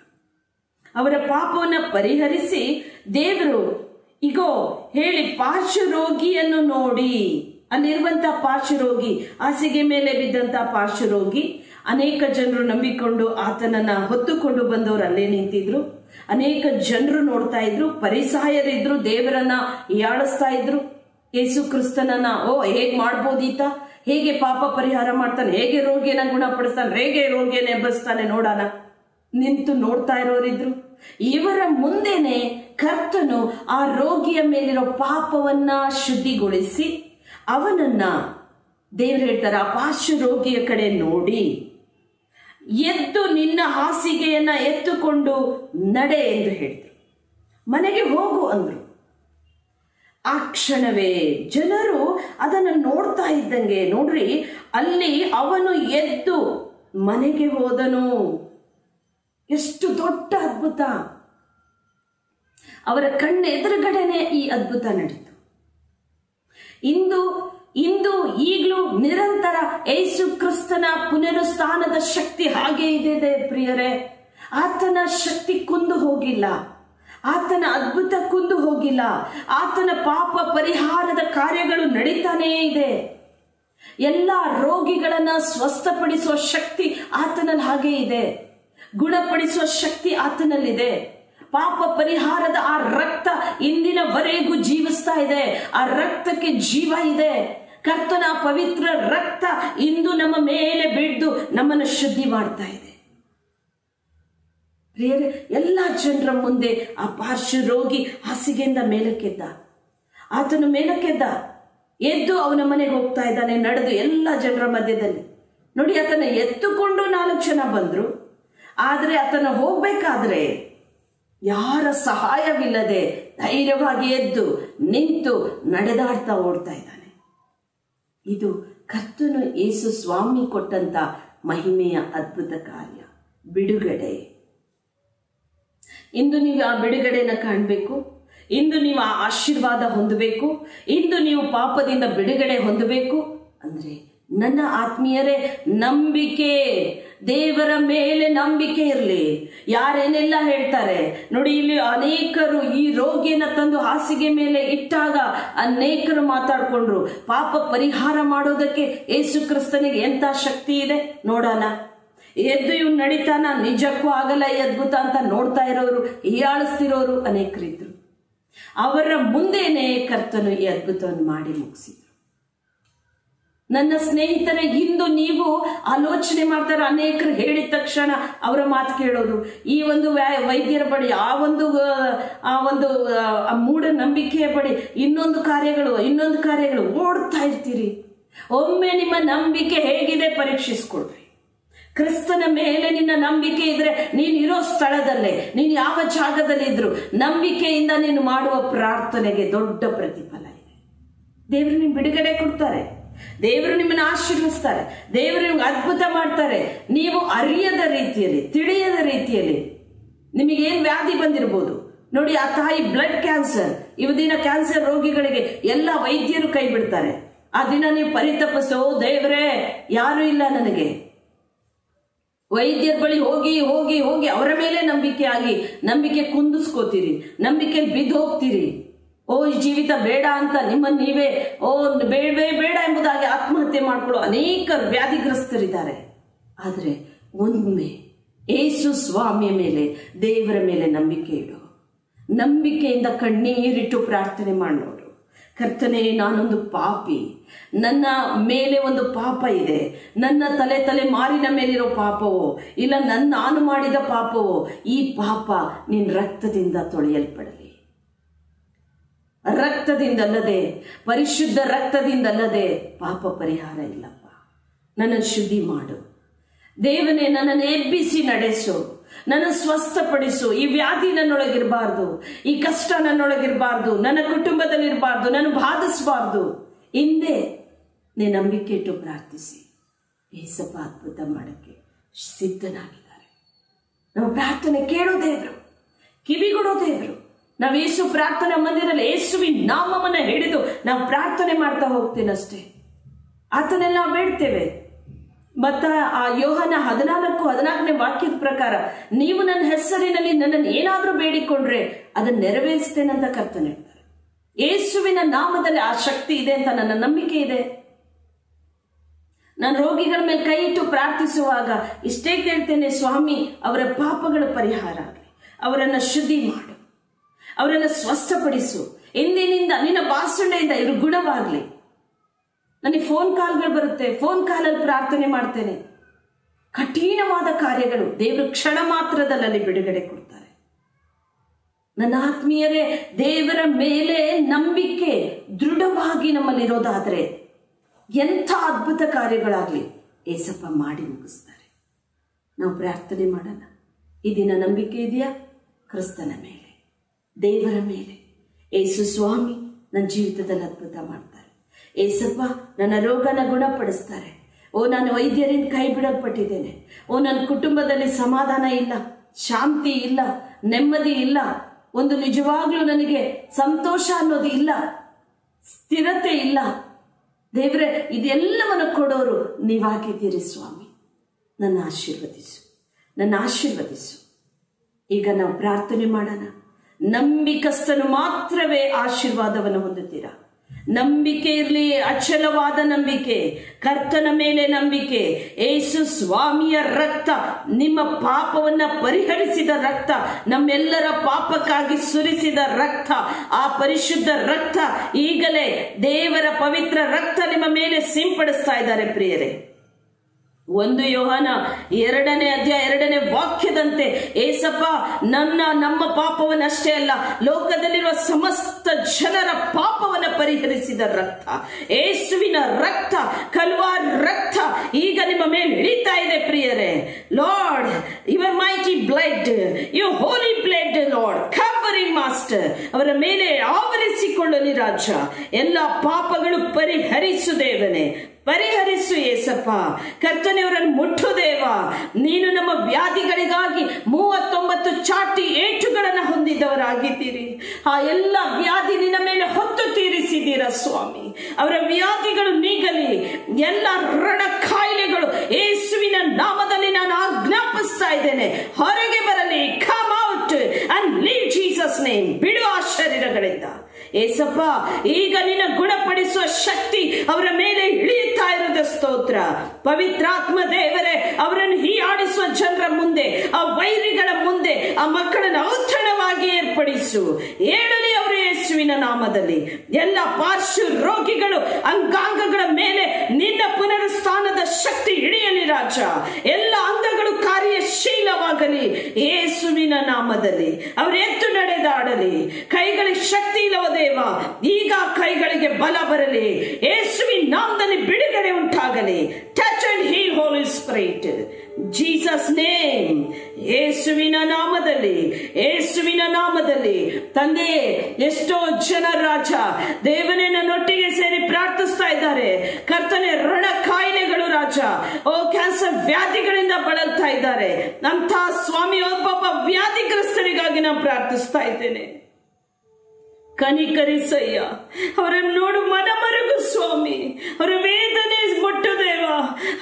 ಅವರ ಪಾಪವನ್ನ ಪರಿಹರಿಸಿ ದೇವರು, ಇಗೋ, ಹೇಳಿ ಪಾರ್ಶ್ವ ರೋಗಿಯನ್ನು ನೋಡಿ. ಅಲ್ಲಿರುವಂತ ಪಾರ್ಶ್ವ ರೋಗಿ ಹಾಸಿಗೆ ಮೇಲೆ ಬಿದ್ದಂತ ಪಾರ್ಶ್ವ ರೋಗಿ ಅನೇಕ ಜನರು ನಂಬಿಕೊಂಡು ಆತನನ್ನ ಹೊತ್ತುಕೊಂಡು ಬಂದವರು ಅಲ್ಲೇ ನಿಂತಿದ್ರು. ಅನೇಕ ಜನರು ನೋಡ್ತಾ ಇದ್ರು, ಪರಿಸಾಯರಿದ್ರು, ದೇವರನ್ನ ಯಾಳಿಸ್ತಾ ಇದ್ರು. ಯೇಸು ಕ್ರಿಸ್ತನನ್ನ, ಓ, ಹೇಗ್ ಮಾಡ್ಬೋದೀತ? ಹೇಗೆ ಪಾಪ ಪರಿಹಾರ ಮಾಡ್ತಾನೆ? ಹೇಗೆ ರೋಗಿಯನ್ನ ಗುಣಪಡಿಸ್ತಾನೆ? ಹೇಗೆ ರೋಗಿಯನ್ನ ಎಬ್ಬಿಸ್ತಾನೆ ನೋಡೋಣ? ನಿಂತು ನೋಡ್ತಾ ಇರೋರಿದ್ರು. ಇವರ ಮುಂದೆನೆ ಕರ್ತನು ಆ ರೋಗಿಯ ಮೇಲಿರೋ ಪಾಪವನ್ನ ಶುದ್ಧಿಗೊಳಿಸಿ ಅವನನ್ನ ದೇವ್ರು ಹೇಳ್ತಾರೆ, ಆ ಪಾಶ್ವ ರೋಗಿಯ ಕಡೆ ನೋಡಿ. ಎದ್ದು ನಿನ್ನ ಹಾಸಿಗೆಯನ್ನ ಎತ್ತುಕೊಂಡು ನಡೆ ಎಂದು ಹೇಳಿದರು. ಮನೆಗೆ ಹೋಗು ಅಂದರು. ಆ ಕ್ಷಣವೇ ಜನರು ಅದನ್ನು ನೋಡ್ತಾ ಇದ್ದಂಗೆ, ನೋಡ್ರಿ, ಅಲ್ಲಿ ಅವನು ಎದ್ದು ಮನೆಗೆ ಹೋದನು. ಎಷ್ಟು ದೊಡ್ಡ ಅದ್ಭುತ. ಅವರ ಕಣ್ಣ ಎದುರುಗಡೆನೆ ಈ ಅದ್ಭುತ ನಡೀತು. ಇಂದು ಇಂದು ಈಗಲೂ ನಿರಂತರ ಏಸು ಕ್ರಿಸ್ತನ ಪುನರುಸ್ಥಾನದ ಶಕ್ತಿ ಹಾಗೆ ಇದೆ ಪ್ರಿಯರೇ. ಆತನ ಶಕ್ತಿ ಕುಂದು ಹೋಗಿಲ್ಲ. ಆತನ ಅದ್ಭುತ ಕುಂದು ಹೋಗಿಲ್ಲ. ಆತನ ಪಾಪ ಪರಿಹಾರದ ಕಾರ್ಯಗಳು ನಡೀತಾನೇ ಇದೆ. ಎಲ್ಲ ರೋಗಿಗಳನ್ನ ಸ್ವಸ್ಥಪಡಿಸುವ ಶಕ್ತಿ ಆತನಲ್ಲಿ ಹಾಗೆ ಇದೆ. ಗುಣಪಡಿಸುವ ಶಕ್ತಿ ಆತನಲ್ಲಿದೆ. ಪಾಪ ಪರಿಹಾರದ ಆ ರಕ್ತ ಇಂದಿನವರೆಗೂ ಜೀವಿಸ್ತಾ ಇದೆ. ಆ ರಕ್ತಕ್ಕೆ ಜೀವ ಇದೆ. ಕರ್ತನ ಪವಿತ್ರ ರಕ್ತ ಇಂದು ನಮ್ಮ ಮೇಲೆ ಬಿದ್ದು ನಮ್ಮನ್ನು ಶುದ್ಧಿ ಮಾಡ್ತಾ ಇದೆ. ಎಲ್ಲ ಜನರ ಮುಂದೆ ಆ ಪಾರ್ಶ್ವ ರೋಗಿ ಹಸಿಗೆಯಿಂದ ಮೇಲಕ್ಕೆದ್ದ. ಆತನು ಮೇಲಕ್ಕೆದ್ದ. ಎದ್ದು ಅವನ ಮನೆಗೆ ಹೋಗ್ತಾ ಇದ್ದಾನೆ, ನಡೆದು ಎಲ್ಲ ಜನರ ಮಧ್ಯದಲ್ಲಿ. ನೋಡಿ, ಆತನ ಎತ್ತುಕೊಂಡು ನಾಲ್ಕು ಜನ ಬಂದ್ರು. ಆದರೆ ಆತನ ಹೋಗ್ಬೇಕಾದ್ರೆ ಯಾರ ಸಹಾಯವಿಲ್ಲದೆ ಧೈರ್ಯವಾಗಿ ಎದ್ದು ನಿಂತು ನಡೆದಾಡ್ತಾ ಓಡ್ತಾ ಇದ್ದಾನೆ. ಇದು ಕರ್ತನು ಯೇಸು ಸ್ವಾಮಿ ಕೊಟ್ಟಂತ ಮಹಿಮೆಯ ಅದ್ಭುತ ಕಾರ್ಯ. ಬಿಡುಗಡೆ. ಇಂದು ನೀವು ಆ ಬಿಡುಗಡೆನ ಕಾಣಬೇಕು. ಇಂದು ನೀವು ಆ ಆಶೀರ್ವಾದ ಹೊಂದಬೇಕು. ಇಂದು ನೀವು ಪಾಪದಿಂದ ಬಿಡುಗಡೆ ಹೊಂದಬೇಕು. ಅಂದ್ರೆ ನನ್ನ ಆತ್ಮೀಯರೇ, ನಂಬಿಕೆ, ದೇವರ ಮೇಲೆ ನಂಬಿಕೆ ಇರಲಿ. ಯಾರೇನೆಲ್ಲ ಹೇಳ್ತಾರೆ, ನೋಡಿ ಇಲ್ಲಿ ಅನೇಕರು ಈ ರೋಗಿಯನ್ನ ತಂದು ಹಾಸಿಗೆ ಮೇಲೆ ಇಟ್ಟಾಗ ಅನೇಕರು ಮಾತಾಡ್ಕೊಂಡ್ರು. ಪಾಪ ಪರಿಹಾರ ಮಾಡೋದಕ್ಕೆ ಏಸು ಕ್ರಿಸ್ತನಿಗೆ ಎಂತ ಶಕ್ತಿ ಇದೆ? ನೋಡೋಣ. ಎದ್ದು ಇವ್ ನಡೀತಾನ? ನಿಜಕ್ಕೂ ಆಗಲ್ಲ ಈ ಅದ್ಭುತ ಅಂತ ನೋಡ್ತಾ ಇರೋರು, ಹೀಯಾಳಿಸ್ತಿರೋರು ಅನೇಕರಿದ್ರು. ಅವರ ಮುಂದೆನೆ ಕರ್ತನು ಈ ಅದ್ಭುತವನ್ನು ಮಾಡಿ ಮುಗಿಸಿದ್ರು ನನ್ನ ಸ್ನೇಹಿತರೆ ಇಂದು ನೀವು ಆಲೋಚನೆ ಮಾಡ್ತಾರೆ ಅನೇಕರು ಹೇಳಿದ ತಕ್ಷಣ ಅವರ ಮಾತು ಕೇಳೋದು. ಈ ಒಂದು ವೈದ್ಯರ ಬಳಿ ಆ ಒಂದು ಆ, ಒಂದು ಮೂಢ ನಂಬಿಕೆಯ ಬಳಿ ಇನ್ನೊಂದು ಕಾರ್ಯಗಳು ಇನ್ನೊಂದು ಕಾರ್ಯಗಳು ಓಡ್ತಾ ಇರ್ತೀರಿ. ಒಮ್ಮೆ ನಿಮ್ಮ ನಂಬಿಕೆ ಹೇಗಿದೆ ಪರೀಕ್ಷಿಸ್ಕೊಳ್ರಿ. ಕ್ರಿಸ್ತನ ಮೇಲೆ ನಿನ್ನ ನಂಬಿಕೆ ಇದ್ರೆ ನೀನು ಇರೋ ಸ್ಥಳದಲ್ಲೇ ನೀನು ಯಾವ ಜಾಗದಲ್ಲಿ ಇದ್ರು ನಂಬಿಕೆಯಿಂದ ನೀನು ಮಾಡುವ ಪ್ರಾರ್ಥನೆಗೆ ದೊಡ್ಡ ಪ್ರತಿಫಲ ಇದೆ. ದೇವರು ನಿನ್ ಬಿಡುಗಡೆ ಕೊಡ್ತಾರೆ. ದೇವರು ನಿಮ್ಮನ್ನ ಆಶೀರ್ವಿಸ್ತಾರೆ ದೇವರು ನಿಮ್ಗೆ ಅದ್ಭುತ ಮಾಡ್ತಾರೆ. ನೀವು ಅರಿಯದ ರೀತಿಯಲ್ಲಿ, ತಿಳಿಯದ ರೀತಿಯಲ್ಲಿ ನಿಮಗೆ ಏನ್ ವ್ಯಾಧಿ ಬಂದಿರಬಹುದು ನೋಡಿ, ಆ ತಾಯಿ ಬ್ಲಡ್ ಕ್ಯಾನ್ಸರ್ ಇವತ್ತಿನ ಕ್ಯಾನ್ಸರ್ ರೋಗಿಗಳಿಗೆ ಎಲ್ಲ ವೈದ್ಯರು ಕೈ ಬಿಡ್ತಾರೆ. ಆ ದಿನ ನೀವು ಪರಿತಪಿಸೋ ದೇವರೇ, ಯಾರು ಇಲ್ಲ ನನಗೆ. ವೈದ್ಯರ ಬಳಿ ಹೋಗಿ ಹೋಗಿ ಹೋಗಿ ಅವರ ಮೇಲೆ ನಂಬಿಕೆ ಆಗಿ ನಂಬಿಕೆ ಕುಂದಿಸ್ಕೋತೀರಿ. ನಂಬಿಕೆ ಬಿದ್ದು ಹೋಗ್ತೀರಿ ಓ, ಈ ಜೀವಿತ ಬೇಡ ಅಂತ ನಿಮ್ಮನ್ನು ನೀವೇ, ಓ ಬೇಡವೇ ಬೇಡ ಎಂಬುದಾಗಿ ಆತ್ಮಹತ್ಯೆ ಮಾಡ್ಕೊಳ್ಳೋ ಅನೇಕ ವ್ಯಾಧಿಗ್ರಸ್ತರಿದ್ದಾರೆ. ಆದರೆ ಒಮ್ಮೆ ಏಸು ಸ್ವಾಮಿಯ ಮೇಲೆ, ದೇವರ ಮೇಲೆ ನಂಬಿಕೆ ಇಡು. ನಂಬಿಕೆಯಿಂದ ಕಣ್ಣೀರಿಟ್ಟು ಪ್ರಾರ್ಥನೆ ಮಾಡೋರು ಕರ್ತನೆ, ನಾನೊಂದು ಪಾಪಿ. ನನ್ನ ಮೇಲೆ ಒಂದು ಪಾಪ ಇದೆ. ನನ್ನ ತಲೆ ತಲೆ ಮಾರಿನ ಮೇಲಿರೋ ಪಾಪವೋ, ಇಲ್ಲ ನನ್ನ ನಾನು ಮಾಡಿದ ಪಾಪವೋ, ಈ ಪಾಪ ನಿನ್ನ ರಕ್ತದಿಂದ ತೊಳೆಯಲ್ಪಡಲಿ. ರಕ್ತದಿಂದಲ್ಲದೆ, ಪರಿಶುದ್ಧ ರಕ್ತದಿಂದಲ್ಲದೆ ಪಾಪ ಪರಿಹಾರ ಇಲ್ಲಪ್ಪ. ನನ್ನನ್ನು ಶುದ್ಧಿ ಮಾಡು. ದೇವನೇ, ನನ್ನನ್ನು ಎಬ್ಬಿಸಿ ನಡೆಸು. ನನ್ನ ಸ್ವಸ್ಥಪಡಿಸು. ಈ ವ್ಯಾಧಿ ನನ್ನೊಳಗಿರಬಾರ್ದು. ಈ ಕಷ್ಟ ನನ್ನೊಳಗಿರಬಾರ್ದು. ನನ್ನ ಕುಟುಂಬದಲ್ಲಿರಬಾರ್ದು. ನಾನು ಬಾಧಿಸಬಾರ್ದು. ಹಿಂದೆ ನೀ ನಂಬಿಕೆ ಇಟ್ಟು ಪ್ರಾರ್ಥಿಸಿ. ಏಸಪ್ಪ ಅದ್ಭುತ ಮಾಡೋಕ್ಕೆ ಸಿದ್ಧನಾಗಿದ್ದಾರೆ. ನಮ್ಮ ಪ್ರಾರ್ಥನೆ ಕೇಳೋ ದೇವರು, ಕಿವಿಗೊಡೋ ದೇವರು. ನಾವು ಯೇಸು ಪ್ರಾರ್ಥನೆ ಮಂದಿರಲ್ಲಿ ಯೇಸುವಿನ ನಾಮವನ್ನ ಹಿಡಿದು ನಾವು ಪ್ರಾರ್ಥನೆ ಮಾಡ್ತಾ ಹೋಗ್ತೇನಷ್ಟೇ. ಆತನೆಲ್ಲ ಬೇಡ್ತೇವೆ. ಮತ್ತ ಆ ಯೋಹನ ಹದಿನಾಲ್ಕು, ಹದಿನಾಲ್ಕನೇ ವಾಕ್ಯದ ಪ್ರಕಾರ, ನೀವು ನನ್ನ ಹೆಸರಿನಲ್ಲಿ ನನ್ನನ್ನು ಏನಾದರೂ ಬೇಡಿಕೊಂಡ್ರೆ ಅದನ್ನ ನೆರವೇರಿಸ್ತೇನಂತ ಕರ್ತನೆ ಏಸುವಿನ ನಾಮದಲ್ಲಿ ಆ ಶಕ್ತಿ ಇದೆ ಅಂತ ನನ್ನ ನಂಬಿಕೆ ಇದೆ. ನಾನು ರೋಗಿಗಳ ಮೇಲೆ ಕೈ ಇಟ್ಟು ಪ್ರಾರ್ಥಿಸುವಾಗ ಇಷ್ಟೇ ಕೇಳ್ತೇನೆ, ಸ್ವಾಮಿ, ಅವರ ಪಾಪಗಳ ಪರಿಹಾರ ಆಗಲಿ, ಅವರನ್ನ ಶುದ್ಧಿ ಮಾಡು. ಅವರನ್ನ ಸ್ವಸ್ಥಪಡಿಸು. ಎಂದಿನಿಂದ ನಿನ್ನ ಬಾಸುಂಡೆಯಿಂದ ಇವರು ಗುಣವಾಗ್ಲಿ. ನನಗೆ ಫೋನ್ ಕಾಲ್ಗಳು ಬರುತ್ತೆ. ಫೋನ್ ಕಾಲಲ್ಲಿ ಪ್ರಾರ್ಥನೆ ಮಾಡ್ತೇನೆ. ಕಠಿಣವಾದ ಕಾರ್ಯಗಳು ದೇವರು ಕ್ಷಣ ಮಾತ್ರದಲ್ಲಿ ಬಿಡುಗಡೆ ಕೊಡ್ತಾರೆ. ನನ್ನ ಆತ್ಮೀಯರೇ, ದೇವರ ಮೇಲೆ ನಂಬಿಕೆ ದೃಢವಾಗಿ ನಮ್ಮಲ್ಲಿರೋದಾದ್ರೆ ಎಂಥ ಅದ್ಭುತ ಕಾರ್ಯಗಳಾಗ್ಲಿ ಏಸಪ್ಪ ಮಾಡಿ ಮುಗಿಸ್ತಾರೆ. ನಾವು ಪ್ರಾರ್ಥನೆ ಮಾಡೋಣ. ಇದಿನ ದಿನ ನಂಬಿಕೆ ಇದೆಯಾ? ಕ್ರಿಸ್ತನ ಮೇಲೆ. ದೇವರ ಮೇಲೆ. ಏಸು ಸ್ವಾಮಿ ನನ್ನ ಜೀವಿತದಲ್ಲಿ ಅದ್ಭುತ ಮಾಡ್ತಾರೆ. ಏಸಪ್ಪ ನನ್ನ ರೋಗನ ಗುಣಪಡಿಸ್ತಾರೆ. ಓ, ನಾನು ವೈದ್ಯರಿಂದ ಕೈ ಬಿಡಲ್ಪಟ್ಟಿದ್ದೇನೆ. ಓ, ನನ್ನ ಕುಟುಂಬದಲ್ಲಿ ಸಮಾಧಾನ ಇಲ್ಲ, ಶಾಂತಿ ಇಲ್ಲ, ನೆಮ್ಮದಿ ಇಲ್ಲ, ಒಂದು ನಿಜವಾಗ್ಲೂ ನನಗೆ ಸಂತೋಷ ಅನ್ನೋದು ಇಲ್ಲ, ಸ್ಥಿರತೆ ಇಲ್ಲ. ದೇವ್ರೆ, ಇದೆಲ್ಲವನ್ನು ಕೊಡೋರು ನೀವಾಗಿದ್ದೀರಿ ಸ್ವಾಮಿ. ನನ್ನ ಆಶೀರ್ವದಿಸು ನನ್ನ ಆಶೀರ್ವದಿಸು. ಈಗ ನಾವು ಪ್ರಾರ್ಥನೆ ಮಾಡೋಣ. ನಂಬಿಕಸ್ತನು ಮಾತ್ರವೇ ಆಶೀರ್ವಾದವನ್ನು ಹೊಂದುತ್ತೀರಾ? ನಂಬಿಕೆ ಇರಲಿ, ಅಚಲವಾದ ನಂಬಿಕೆ, ಕರ್ತನ ಮೇಲೆ ನಂಬಿಕೆ, ಏಸು ಸ್ವಾಮಿಯ ರಕ್ತ, ನಿಮ್ಮ ಪಾಪವನ್ನ ಪರಿಹರಿಸಿದ ರಕ್ತ, ನಮ್ಮೆಲ್ಲರ ಪಾಪಕ್ಕಾಗಿ ಸುರಿಸಿದ ರಕ್ತ, ಆ ಪರಿಶುದ್ಧ ರಕ್ತ ಈಗಲೇ ದೇವರ ಪವಿತ್ರ ರಕ್ತ ನಿಮ್ಮ ಮೇಲೆ ಸಿಂಪಡಿಸ್ತಾ ಇದ್ದಾರೆ ಪ್ರಿಯರೇ. ಒಂದು ಯೋಹಾನ ಎರಡನೇ ಅಧ್ಯಾಯ ಎರಡನೇ ವಾಕ್ಯದಂತೆ, ಏಸಪ್ಪ, ನನ್ನ, ನಮ್ಮ ಪಾಪವನ್ನಷ್ಟೇ ಅಲ್ಲ, ಲೋಕದಲ್ಲಿರುವ ಸಮಸ್ತ ಜನರ ಪಾಪವನ್ನ ಪರಿಹರಿಸಿದ ರಕ್ತ, ಏಸುವಿನ ರಕ್ತ, ಕಲ್ವಾರ್ ರಕ್ತ ಈಗ ನಿಮ್ಮ ಮೇಲೆ ಇಳಿತಾ ಇದೆ ಪ್ರಿಯರೇ. Lord your mighty blood you holy blood lord covering master ಅವರ ಮೇಲೆ ಆವರಿಸಿಕೊಳ್ಳಲಿ ರಾಜ ಎಲ್ಲ ಪಾಪಗಳು ಪರಿಹರಿಸು ದೇವನೇ. ಪರಿಹರಿಸು ಏಸಪ್ಪ ಕರ್ತನೆಯವರನ್ನು ಮುಟ್ಟು ದೇವ. ನೀನು ನಮ್ಮ ವ್ಯಾಧಿಗಳಿಗಾಗಿ ಮೂವತ್ತೊಂಬತ್ತು ಚಾಟಿ ಏಟುಗಳನ್ನು ಹೊಂದಿದ್ದವರಾಗಿದ್ದೀರಿ ಆ ಎಲ್ಲ ವ್ಯಾಧಿ ನಿನ್ನ ಮೇಲೆ ಹೊತ್ತು ತೀರಿಸಿದ್ದೀರ ಸ್ವಾಮಿ? ಅವರ ವ್ಯಾಧಿಗಳು ನೀಗಲಿ, ಎಲ್ಲ ರಣ ಕಾಯಿಲೆಗಳು ಏಸುವಿನ ನಾಮದಲ್ಲಿ ನಾನು ಆಜ್ಞಾಪಿಸ್ತಾ ಇದ್ದೇನೆ. ಹೊರಗೆ ಬರಲಿ come out and leave Jesus name ಬಿಡು ಆ ಶರೀರಗಳಿಂದ. ಏಸಪ್ಪ, ಈಗ ನಿನ್ನ ಗುಣಪಡಿಸುವ ಶಕ್ತಿ ಅವರ ಮೇಲೆ ಇಳಿಯುತ್ತಾ ಇರೋದ ಸ್ತೋತ್ರ. ಪವಿತ್ರಾತ್ಮ ದೇವರೇ, ಅವರನ್ನು ಹೀಯಾಡಿಸುವ ಜನರ ಮುಂದೆ, ಆ ವೈರಿಗಳ ಮುಂದೆ, ಆ ಮಕ್ಕಳನ್ನು ಔತಣವಾಗಿ ಏರ್ಪಡಿಸು. ಏಳನೇ ಅವರು ಯೇಸುವಿನ ನಾಮದಲ್ಲಿ ಎಲ್ಲ ಪಾರ್ಶ್ವ ರೋಗಿಗಳು, ಅಂಗಾಂಗಗಳ ಮೇಲೆ ನಿನ್ನ ಪುನರುಸ್ಥಾನದ ಶಕ್ತಿ ಇಳಿಯಲಿ ರಾಜ. ಎಲ್ಲ ಅಂಗಗಳು ಕಾರ್ಯಶೀಲವಾಗಲಿ. ಯೇಸುವಿನ ನಾಮದಲ್ಲಿ ಅವರು ಎದ್ದು ನಡೆದಾಡಲಿ ಕೈಗಳಿಗೆ ಶಕ್ತಿ ಇಲ್ಲವ ದೇವ, ಈಗ ಕೈಗಳಿಗೆ ಬಲ ಬರಲಿ. ಯೇಸುವಿನ ನಾಮದಲ್ಲಿ ಬಿಡುಗಡೆ ಉಂಟಾಗಲಿ. Touch and heal holy spirit Jesus name ಯೇಸುವಿನ ನಾಮದಲ್ಲಿ ಯೇಸುವಿನ ನಾಮದಲ್ಲಿ. ತಂದೆ, ಎಷ್ಟೋ ಜನ ರಾಜ ದೇವನೇ ನನ್ನೊಟ್ಟಿಗೆ ಸೇರಿ ಪ್ರಾರ್ಥಿಸ್ತಾ ಇದ್ದಾರೆ. ಕರ್ತನೆ ರಣ ಕಾಯಿಲೆಗಳು ರಾಜ. ಓ, ಕ್ಯಾನ್ಸರ್ ವ್ಯಾಧಿಗಳಿಂದ ಬಳಲ್ತಾ ಇದ್ದಾರೆ. ಅಂತ ಸ್ವಾಮಿ ಒಬ್ಬೊಬ್ಬ ವ್ಯಾಧಿಗ್ರಸ್ತರಿಗಾಗಿ ನಾನು ಪ್ರಾರ್ಥಿಸ್ತಾ ಇದ್ದೇನೆ. ಕನಿಕರಿಸಯ್ಯ, ಅವರನ್ನು ನೋಡು ಮನಮರಗು ಸ್ವಾಮಿ ಅವರ ವೇದನೆ ಮುಟ್ಟು ದೇವ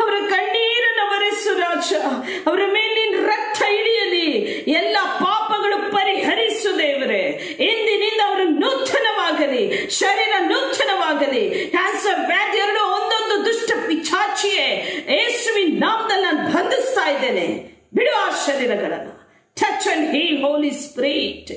ಅವರ ಕಣ್ಣೀರನ್ನು ಬರೆಸು ರಾಜ ಅವರ ಮೇಲಿನ ರಕ್ತ ಇಳಿಯಲಿ ಎಲ್ಲ ಪಾಪಗಳು ಪರಿಹರಿಸು ದೇವರೇ ಇಂದಿನಿಂದ ಅವರು ನೂತನವಾಗಲಿ ಶರೀರ ನೂತನವಾಗಲಿ ಕ್ಯಾನ್ಸರ್ ವ್ಯಾಧಿ ಎರಡು ಒಂದೊಂದು ದುಷ್ಟ ಪಿಚಾಚಿಯೇ ಯೇಸುವಿನ ನಾಮದಲ್ಲಿ ನಾನು ಬಂಧಿಸ್ತಾ ಇದ್ದೇನೆ ಬಿಡು ಆ ಶರೀರಗಳನ್ನು touch and heal holy spirit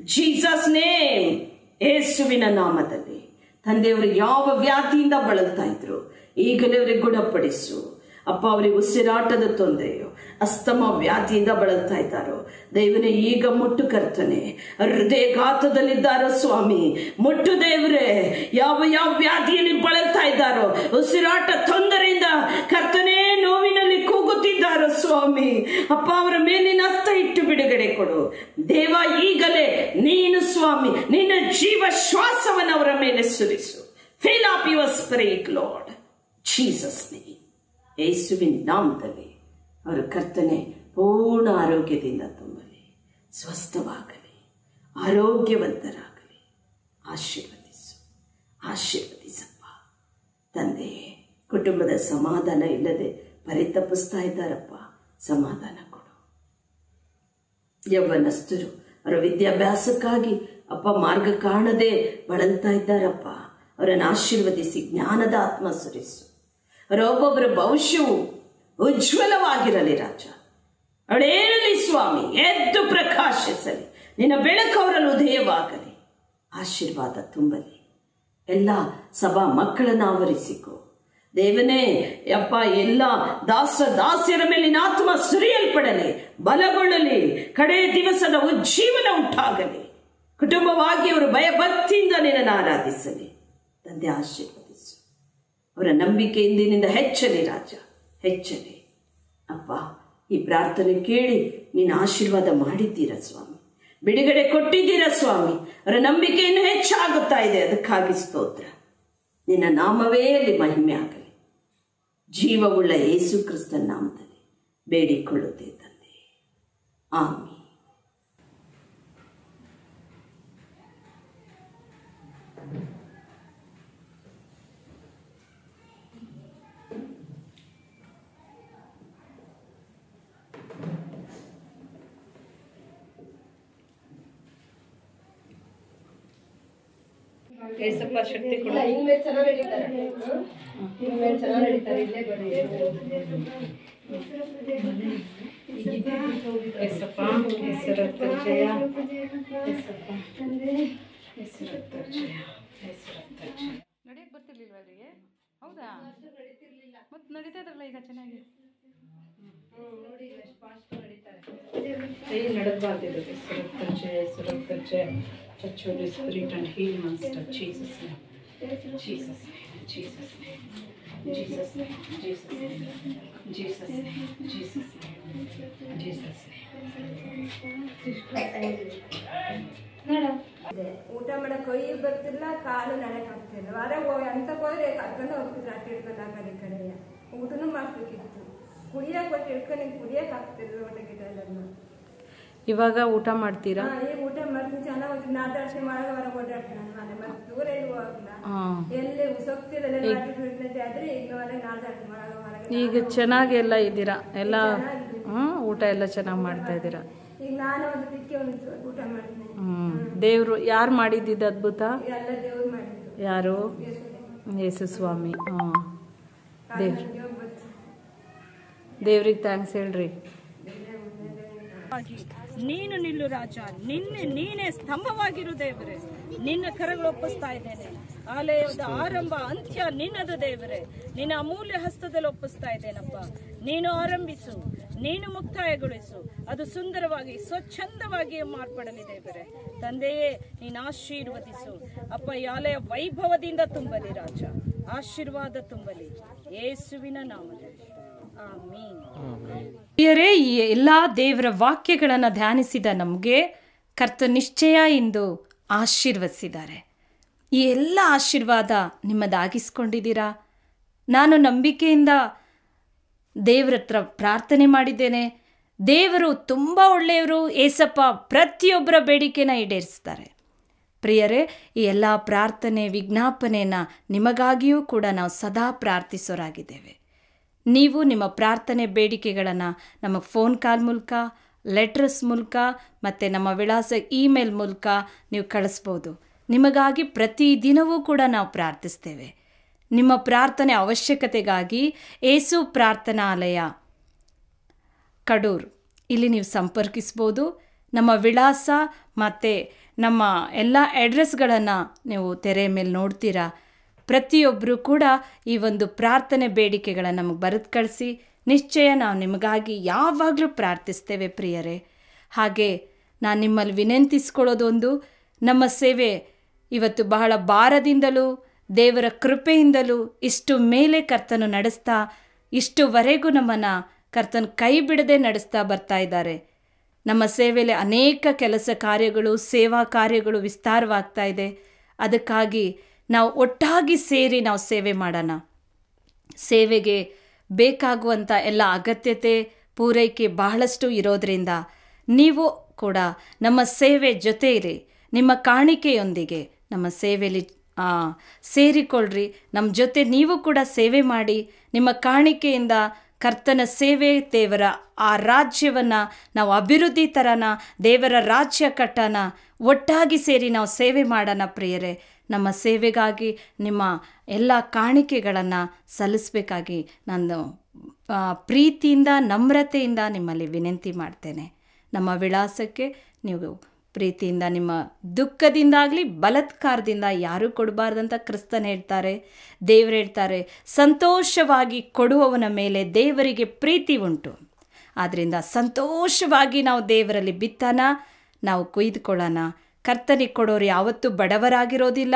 Jesus name ಯೇಸುವಿನ ನಾಮದಲ್ಲಿ ತಂದೆಯವರು ಯಾವ ವ್ಯಾಧಿಯಿಂದ ಬಳಲ್ತಾ ಇದ್ರು ಈಗಲೇ ಅವರಿಗೆ ಗುಣಪಡಿಸು. ಅಪ್ಪ ಅವರಿಗೆ ಉಸಿರಾಟದ ತೊಂದರೆಯೋ ಅಸ್ತಮ ವ್ಯಾಧಿಯಿಂದ ಬಳಲ್ತಾ ಇದ್ದಾರೋ? ದೇವನೇ ಈಗ ಮುಟ್ಟು ಕರ್ತನೆ. ಹೃದಯಘಾತದಲ್ಲಿದ್ದಾರೋ ಸ್ವಾಮಿ? ಮುಟ್ಟು ದೇವರೇ, ಯಾವ ಯಾವ ವ್ಯಾಧಿಯಲ್ಲಿ ಬಳಲ್ತಾ ಇದ್ದಾರೋ? ಉಸಿರಾಟ ತೊಂದರೆಯಿಂದ ಕರ್ತನೇ ನೋವಿನಲ್ಲಿ ಕೂಗುತ್ತಿದ್ದಾರೋ ಸ್ವಾಮಿ? ಅಪ್ಪ, ಅವರ ಮೇಲಿನ ಹಸ್ತ ಇಟ್ಟು ಬಿಡುಗಡೆ ಕೊಡು. ದೇವ, ಈಗಲೇ ನೀನು ಸ್ವಾಮಿ, ನಿನ್ನ ಜೀವ ಶ್ವಾಸವನ್ನು ಅವರ ಮೇಲೆ ಸುರಿಸು. Fill up your spirit lord. Jesus name ಯೇಸುವಿನ ನಾಮದಲ್ಲಿ. ಅವರ ಕರ್ತನೆ, ಪೂರ್ಣ ಆರೋಗ್ಯದಿಂದ ತುಂಬಲಿ, ಸ್ವಸ್ಥವಾಗಲಿ, ಆರೋಗ್ಯವಂತರಾಗಲಿ. ಆಶೀರ್ವದಿಸು, ಆಶೀರ್ವದಿಸಪ್ಪ. ತಂದೆಯೇ ಕುಟುಂಬದ ಸಮಾಧಾನ ಇಲ್ಲದೆ ಪರಿತಪಿಸ್ತಾ ಇದ್ದಾರಪ್ಪ, ಸಮಾಧಾನ ಕೊಡು. ಯೌವನಸ್ಥರು ಅವರ ವಿದ್ಯಾಭ್ಯಾಸಕ್ಕಾಗಿ ಅಪ್ಪ ಮಾರ್ಗ ಕಾಣದೆ ಬಳಲ್ತಾ ಇದ್ದಾರಪ್ಪ. ಅವರನ್ನು ಆಶೀರ್ವದಿಸಿ ಜ್ಞಾನದ ಆತ್ಮ ಸುರಿಸು. ಅವರ ಒಬ್ಬೊಬ್ಬರ ಭವಿಷ್ಯವು ಉಜ್ವಲವಾಗಿರಲಿ ರಾಜ. ಅವಳೇನಲಿ ಸ್ವಾಮಿ, ಎದ್ದು ಪ್ರಕಾಶಿಸಲಿ. ನಿನ್ನ ಬೆಳಕು ಅವರಲ್ಲಿ ಉದಯವಾಗಲಿ. ಆಶೀರ್ವಾದ ತುಂಬಲಿ. ಎಲ್ಲ ಸಭಾ ಮಕ್ಕಳನ್ನು ಆವರಿಸಿಕೋ. ದೇವನೇ ಅಪ್ಪ ಎಲ್ಲ ದಾಸ ದಾಸಿಯರ ಮೇಲಿನ ಆತ್ಮ ಸುರಿಯಲ್ಪಡಲಿ. ಬಲಗೊಳ್ಳಲಿ. ಕಡೆ ದಿವಸದ ಉಜ್ಜೀವನ ಉಂಟಾಗಲಿ. ಕುಟುಂಬವಾಗಿ ಅವರು ಭಯಭಕ್ತಿಯಿಂದ ನಿನ್ನನ್ನು ಆರಾಧಿಸಲಿ. ತಂದೆ, ಆಶೀರ್ವದಿಸು. ಅವರ ನಂಬಿಕೆ ಇಂದಿನಿಂದ ಹೆಚ್ಚಲಿ ರಾಜ. ಹೆಚ್ಚಲಿ. ಅಪ್ಪ ಈ ಪ್ರಾರ್ಥನೆ ಕೇಳಿ ನೀನು ಆಶೀರ್ವಾದ ಮಾಡಿದ್ದೀರ ಸ್ವಾಮಿ? ಬಿಡುಗಡೆ ಕೊಟ್ಟಿದ್ದೀರ ಸ್ವಾಮಿ? ಅವರ ನಂಬಿಕೆಯನ್ನು ಹೆಚ್ಚಾಗುತ್ತಾ ಇದೆ, ಅದಕ್ಕಾಗಿ ಸ್ತೋತ್ರ. ನಿನ್ನ ನಾಮವೇ ಅಲ್ಲಿ ಮಹಿಮೆ ಆಗಲಿ. ಜೀವವುಳ್ಳ ಯೇಸು ಕ್ರಿಸ್ತನ ನಾಮದಲ್ಲಿ ಬೇಡಿಕೊಳ್ಳುತ್ತೆ ತಂದೆ. ಆಮಿ ಶಕ್ತಿ ಕೂಡ. ಇನ್ಮೇಲೆ ಚೆನ್ನಾಗಿ ನಡೀತಾರೆ. ಚೆನ್ನಾಗಿ ನಡೀತಾರೆ. ಇಲ್ಲೇ ಅವರಿಗೆ ಹೌದಾ? ಮತ್ತೆ ನಡೀತಾ ಇದ್ರಲ್ಲ ಈಗ ಚೆನ್ನಾಗಿ? ನಡೆದ್ಬಾರ್ದಿದ್ರು ಹೆಸರತ್ತರ್ಜಯ ಹೆಸರತ್ತರ್ಜಯ touch holy spirit and heal master Jesus Jesus Jesus Jesus Jesus Jesus Jesus Jesus ಇದೆ. ಊಟ ಮಾಡಕ್ ಕೈ ಬರ್ತಿಲ್ಲ, ಕಾಲು ನಡಕ್ ಆಗ್ತಿಲ್ಲ. ಹೋಗಿ ಅಂತ ಹೋದ್ರೆ ಕರ್ಕೊಂಡು ಹೋಗ್ತಿದ್ರು ಆ ಕಡೆ ಈ ಊಟನು ಮಾಡ್ಬೇಕಿತ್ತು ಕುಡಿಯಕ್ ಒಟ್ಟು ಹಿಡ್ಕೊಂಡು ಕುಡಿಯಕ್ ಆಗ್ತಿಲ್ಲ ಊಟ ಗಿಡ ಇವಾಗ ಊಟ ಮಾಡ್ತೀರಾ? ಹಾ, ಈಗ ಊಟ ಮಾಡ್ತೀನಿ. ಚೆನ್ನಾಗಿ ಹೋಗ್ತೀನಿ ನಾದಾರ್ಸಿ ಮಾಡೋ ಹೊರಗೆ ಓಡಾಡ್ತೀನಿ ನನ್ನ ಮನೆ. ಮತ್ತೆ ದೂರ ಎಲ್ಲಿ ಹೋಗಲ್ಲ ಹಾಂ. ಎಲ್ಲಿ ಸೊಕ್ತಿಲ್ಲ ಆದ್ರೆ ಈಗ ಹೊರಗೆ ಚೆನ್ನಾಗಿ ಎಲ್ಲ ಇದ್ದೀರಾ? ಎಲ್ಲ ಹ್ಞೂ ಊಟ ಎಲ್ಲ ಚೆನ್ನಾಗಿ ಮಾಡ್ತಾ ಇದ್ದೀರಾ? ಈಗ ನಾನು ಒಂದು ದಿಕ್ಕೆ ಒಂದು ಊಟ ಮಾಡ್ತೀನಿ. ಹ್ಞೂ ದೇವರು ಯಾರು ಮಾಡಿದ್ದಿದ್ದು ಅದ್ಭುತ? ಎಲ್ಲ ದೇವ್ರು ಮಾಡಿದ್ರು ಯಾರು? ಯೇಸು ಸ್ವಾಮಿ ಹಾ. ದೇವ್ರು. ದೇವ್ರು ದೇವ್ರಿಗೆ ಥ್ಯಾಂಕ್ಸ್ ಹೇಳ್ರಿ. ನೀನು ನಿಲ್ಲು ರಾಜ. ನಿನ್ನೆ ನೀನೇ ಸ್ತಂಭವಾಗಿರು ದೇವರೇ. ನಿನ್ನ ಕರಗಳು ಒಪ್ಪಿಸ್ತಾ ಇದ್ದೇನೆ. ಆಲಯದ ಆರಂಭ ಅಂತ್ಯ ನಿನ್ನದು ದೇವರೇ. ನಿನ್ನ ಅಮೂಲ್ಯ ಹಸ್ತದಲ್ಲಿ ಒಪ್ಪಿಸ್ತಾ ಇದ್ದೇನಪ್ಪ. ನೀನು ಆರಂಭಿಸು. ನೀನು ಮುಕ್ತಾಯಗೊಳಿಸು. ಅದು ಸುಂದರವಾಗಿ, ಸ್ವಚ್ಛಂದವಾಗಿ ಮಾರ್ಪಡಲಿ ದೇವರೇ. ತಂದೆಯೇ, ನೀನು ಆಶೀರ್ವದಿಸು. ಅಪ್ಪ, ಈ ಆಲಯ ವೈಭವದಿಂದ ತುಂಬಲಿ ರಾಜ. ಆಶೀರ್ವಾದ ತುಂಬಲಿ. ಯೇಸುವಿನ ನಾಮದಲ್ಲಿ. ಪ್ರಿಯರೇ, ಈ ಎಲ್ಲ ದೇವರ ವಾಕ್ಯಗಳನ್ನು ಧ್ಯಾನಿಸಿದ ನಮಗೆ ಕರ್ತ ನಿಶ್ಚಯ ಎಂದು ಆಶೀರ್ವದಿಸಿದ್ದಾರೆ ಈ ಎಲ್ಲ ಆಶೀರ್ವಾದ ನಿಮ್ಮದಾಗಿಸ್ಕೊಂಡಿದ್ದೀರಾ? ನಾನು ನಂಬಿಕೆಯಿಂದ ದೇವರ ಹತ್ರ ಪ್ರಾರ್ಥನೆ ಮಾಡಿದ್ದೇನೆ. ದೇವರು ತುಂಬ ಒಳ್ಳೆಯವರು. ಏಸಪ್ಪ ಪ್ರತಿಯೊಬ್ಬರ ಬೇಡಿಕೆನ ಈಡೇರಿಸ್ತಾರೆ. ಪ್ರಿಯರೇ, ಈ ಎಲ್ಲ ಪ್ರಾರ್ಥನೆ ವಿಜ್ಞಾಪನೆಯನ್ನು ನಿಮಗಾಗಿಯೂ ಕೂಡ ನಾವು ಸದಾ ಪ್ರಾರ್ಥಿಸೋರಾಗಿದ್ದೇವೆ. ನೀವು ನಿಮ್ಮ ಪ್ರಾರ್ಥನೆ ಬೇಡಿಕೆಗಳನ್ನು ನಮಗೆ ಫೋನ್ ಕಾಲ್ ಮೂಲಕ, ಲೆಟ್ರಸ್ ಮೂಲಕ ಮತ್ತು ನಮ್ಮ ವಿಳಾಸ ಇಮೇಲ್ ಮೂಲಕ ನೀವು ಕಳಿಸ್ಬೋದು. ನಿಮಗಾಗಿ ಪ್ರತಿದಿನವೂ ಕೂಡ ನಾವು ಪ್ರಾರ್ಥಿಸ್ತೇವೆ. ನಿಮ್ಮ ಪ್ರಾರ್ಥನೆ ಅವಶ್ಯಕತೆಗಾಗಿ ಏಸು ಪ್ರಾರ್ಥನಾಲಯ, ಕಡೂರು. ಇಲ್ಲಿ ನೀವು ಸಂಪರ್ಕಿಸ್ಬೋದು. ನಮ್ಮ ವಿಳಾಸ ಮತ್ತು ನಮ್ಮ ಎಲ್ಲ ಅಡ್ರೆಸ್ಗಳನ್ನು ನೀವು ತೆರೆ ಮೇಲೆ ನೋಡ್ತೀರಾ. ಪ್ರತಿಯೊಬ್ಬರು ಕೂಡ ಈ ಒಂದು ಪ್ರಾರ್ಥನೆ ಬೇಡಿಕೆಗಳನ್ನು ನಮಗೆ ಬರೆದು ಕಳಿಸಿ, ನಿಶ್ಚಯ ನಾವು ನಿಮಗಾಗಿ ಯಾವಾಗಲೂ ಪ್ರಾರ್ಥಿಸ್ತೇವೆ ಪ್ರಿಯರೇ. ಹಾಗೆ ನಾನು ನಿಮ್ಮಲ್ಲಿ ವಿನಂತಿಸ್ಕೊಳ್ಳೋದೊಂದು, ನಮ್ಮ ಸೇವೆ ಇವತ್ತು ಬಹಳ ಭಾರದಿಂದಲೂ, ದೇವರ ಕೃಪೆಯಿಂದಲೂ ಇಷ್ಟು ಮೇಲೆ ಕರ್ತನು ನಡೆಸ್ತಾ, ಇಷ್ಟುವರೆಗೂ ನಮ್ಮನ್ನು ಕರ್ತನ ಕೈ ಬಿಡದೆ ನಡೆಸ್ತಾ ಬರ್ತಾ ಇದ್ದಾರೆ. ನಮ್ಮ ಸೇವೆಯಲ್ಲಿ ಅನೇಕ ಕೆಲಸ ಕಾರ್ಯಗಳು, ಸೇವಾ ಕಾರ್ಯಗಳು ವಿಸ್ತಾರವಾಗ್ತಾ ಇದೆ. ಅದಕ್ಕಾಗಿ ನಾವು ಒಟ್ಟಾಗಿ ಸೇರಿ ನಾವು ಸೇವೆ ಮಾಡೋಣ. ಸೇವೆಗೆ ಬೇಕಾಗುವಂಥ ಎಲ್ಲ ಅಗತ್ಯತೆ, ಪೂರೈಕೆ ಬಹಳಷ್ಟು ಇರೋದರಿಂದ ನೀವು ಕೂಡ ನಮ್ಮ ಸೇವೆ ಜೊತೆ ಇರಿ ನಿಮ್ಮ ಕಾಣಿಕೆಯೊಂದಿಗೆ ನಮ್ಮ ಸೇವೆಯಲ್ಲಿ ಸೇರಿಕೊಳ್ಳ್ರಿ. ನಮ್ಮ ಜೊತೆ ನೀವು ಕೂಡ ಸೇವೆ ಮಾಡಿ, ನಿಮ್ಮ ಕಾಣಿಕೆಯಿಂದ ಕರ್ತನ ಸೇವೆ ದೇವರ ಆ ರಾಜ್ಯವನ್ನು ನಾವು ಅಭಿವೃದ್ಧಿ ಥರನ ದೇವರ ರಾಜ್ಯ ಕಟ್ಟನ ಒಟ್ಟಾಗಿ ಸೇರಿ ನಾವು ಸೇವೆ ಮಾಡೋಣ ಪ್ರಿಯರೇ. ನಮ್ಮ ಸೇವೆಗಾಗಿ, ನಿಮ್ಮ ಎಲ್ಲ ಕಾಣಿಕೆಗಳನ್ನು ಸಲ್ಲಿಸಬೇಕಾಗಿ ನಾನು ಪ್ರೀತಿಯಿಂದ, ನಮ್ರತೆಯಿಂದ ನಿಮ್ಮಲ್ಲಿ ವಿನಂತಿ ಮಾಡ್ತೇನೆ. ನಮ್ಮ ವಿಳಾಸಕ್ಕೆ ನೀವು ಪ್ರೀತಿಯಿಂದ, ನಿಮ್ಮ ದುಃಖದಿಂದಾಗಲಿ, ಬಲತ್ಕಾರದಿಂದ ಯಾರೂ ಕೊಡಬಾರ್ದಂತ ಕ್ರಿಸ್ತನ್ ಹೇಳ್ತಾರೆ. ದೇವರು ಹೇಳ್ತಾರೆ, ಸಂತೋಷವಾಗಿ ಕೊಡುವವನ ಮೇಲೆ ದೇವರಿಗೆ ಪ್ರೀತಿ ಉಂಟು. ಆದ್ದರಿಂದ ಸಂತೋಷವಾಗಿ ನಾವು ದೇವರಲ್ಲಿ ಬಿತ್ತನ, ನಾವು ಕೊಯ್ದುಕೊಳ್ಳೋಣ ಕರ್ತನಿಗೆ ಕೊಡೋರು ಯಾವತ್ತೂ ಬಡವರಾಗಿರೋದಿಲ್ಲ.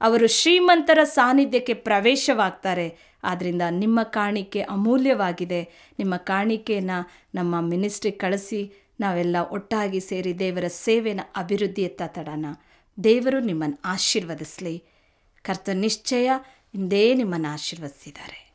ಅವರು ಶ್ರೀಮಂತರ ಸಾನ್ನಿಧ್ಯಕ್ಕೆ ಪ್ರವೇಶವಾಗ್ತಾರೆ. ಆದ್ದರಿಂದ ನಿಮ್ಮ ಕಾಣಿಕೆ ಅಮೂಲ್ಯವಾಗಿದೆ. ನಿಮ್ಮ ಕಾಣಿಕೆಯನ್ನು ನಮ್ಮ ಮಿನಿಸ್ಟ್ರಿಗೆ ಕಳಿಸಿ, ನಾವೆಲ್ಲ ಒಟ್ಟಾಗಿ ಸೇರಿ ದೇವರ ಸೇವೆನ ಅಭಿವೃದ್ಧಿಯತ್ತ ತಡೋಣ. ದೇವರು ನಿಮ್ಮನ್ನು ಆಶೀರ್ವದಿಸಲಿ. ಕರ್ತ ನಿಶ್ಚಯ, ಹಿಂದೇ ನಿಮ್ಮನ್ನು ಆಶೀರ್ವದಿಸಿದ್ದಾರೆ.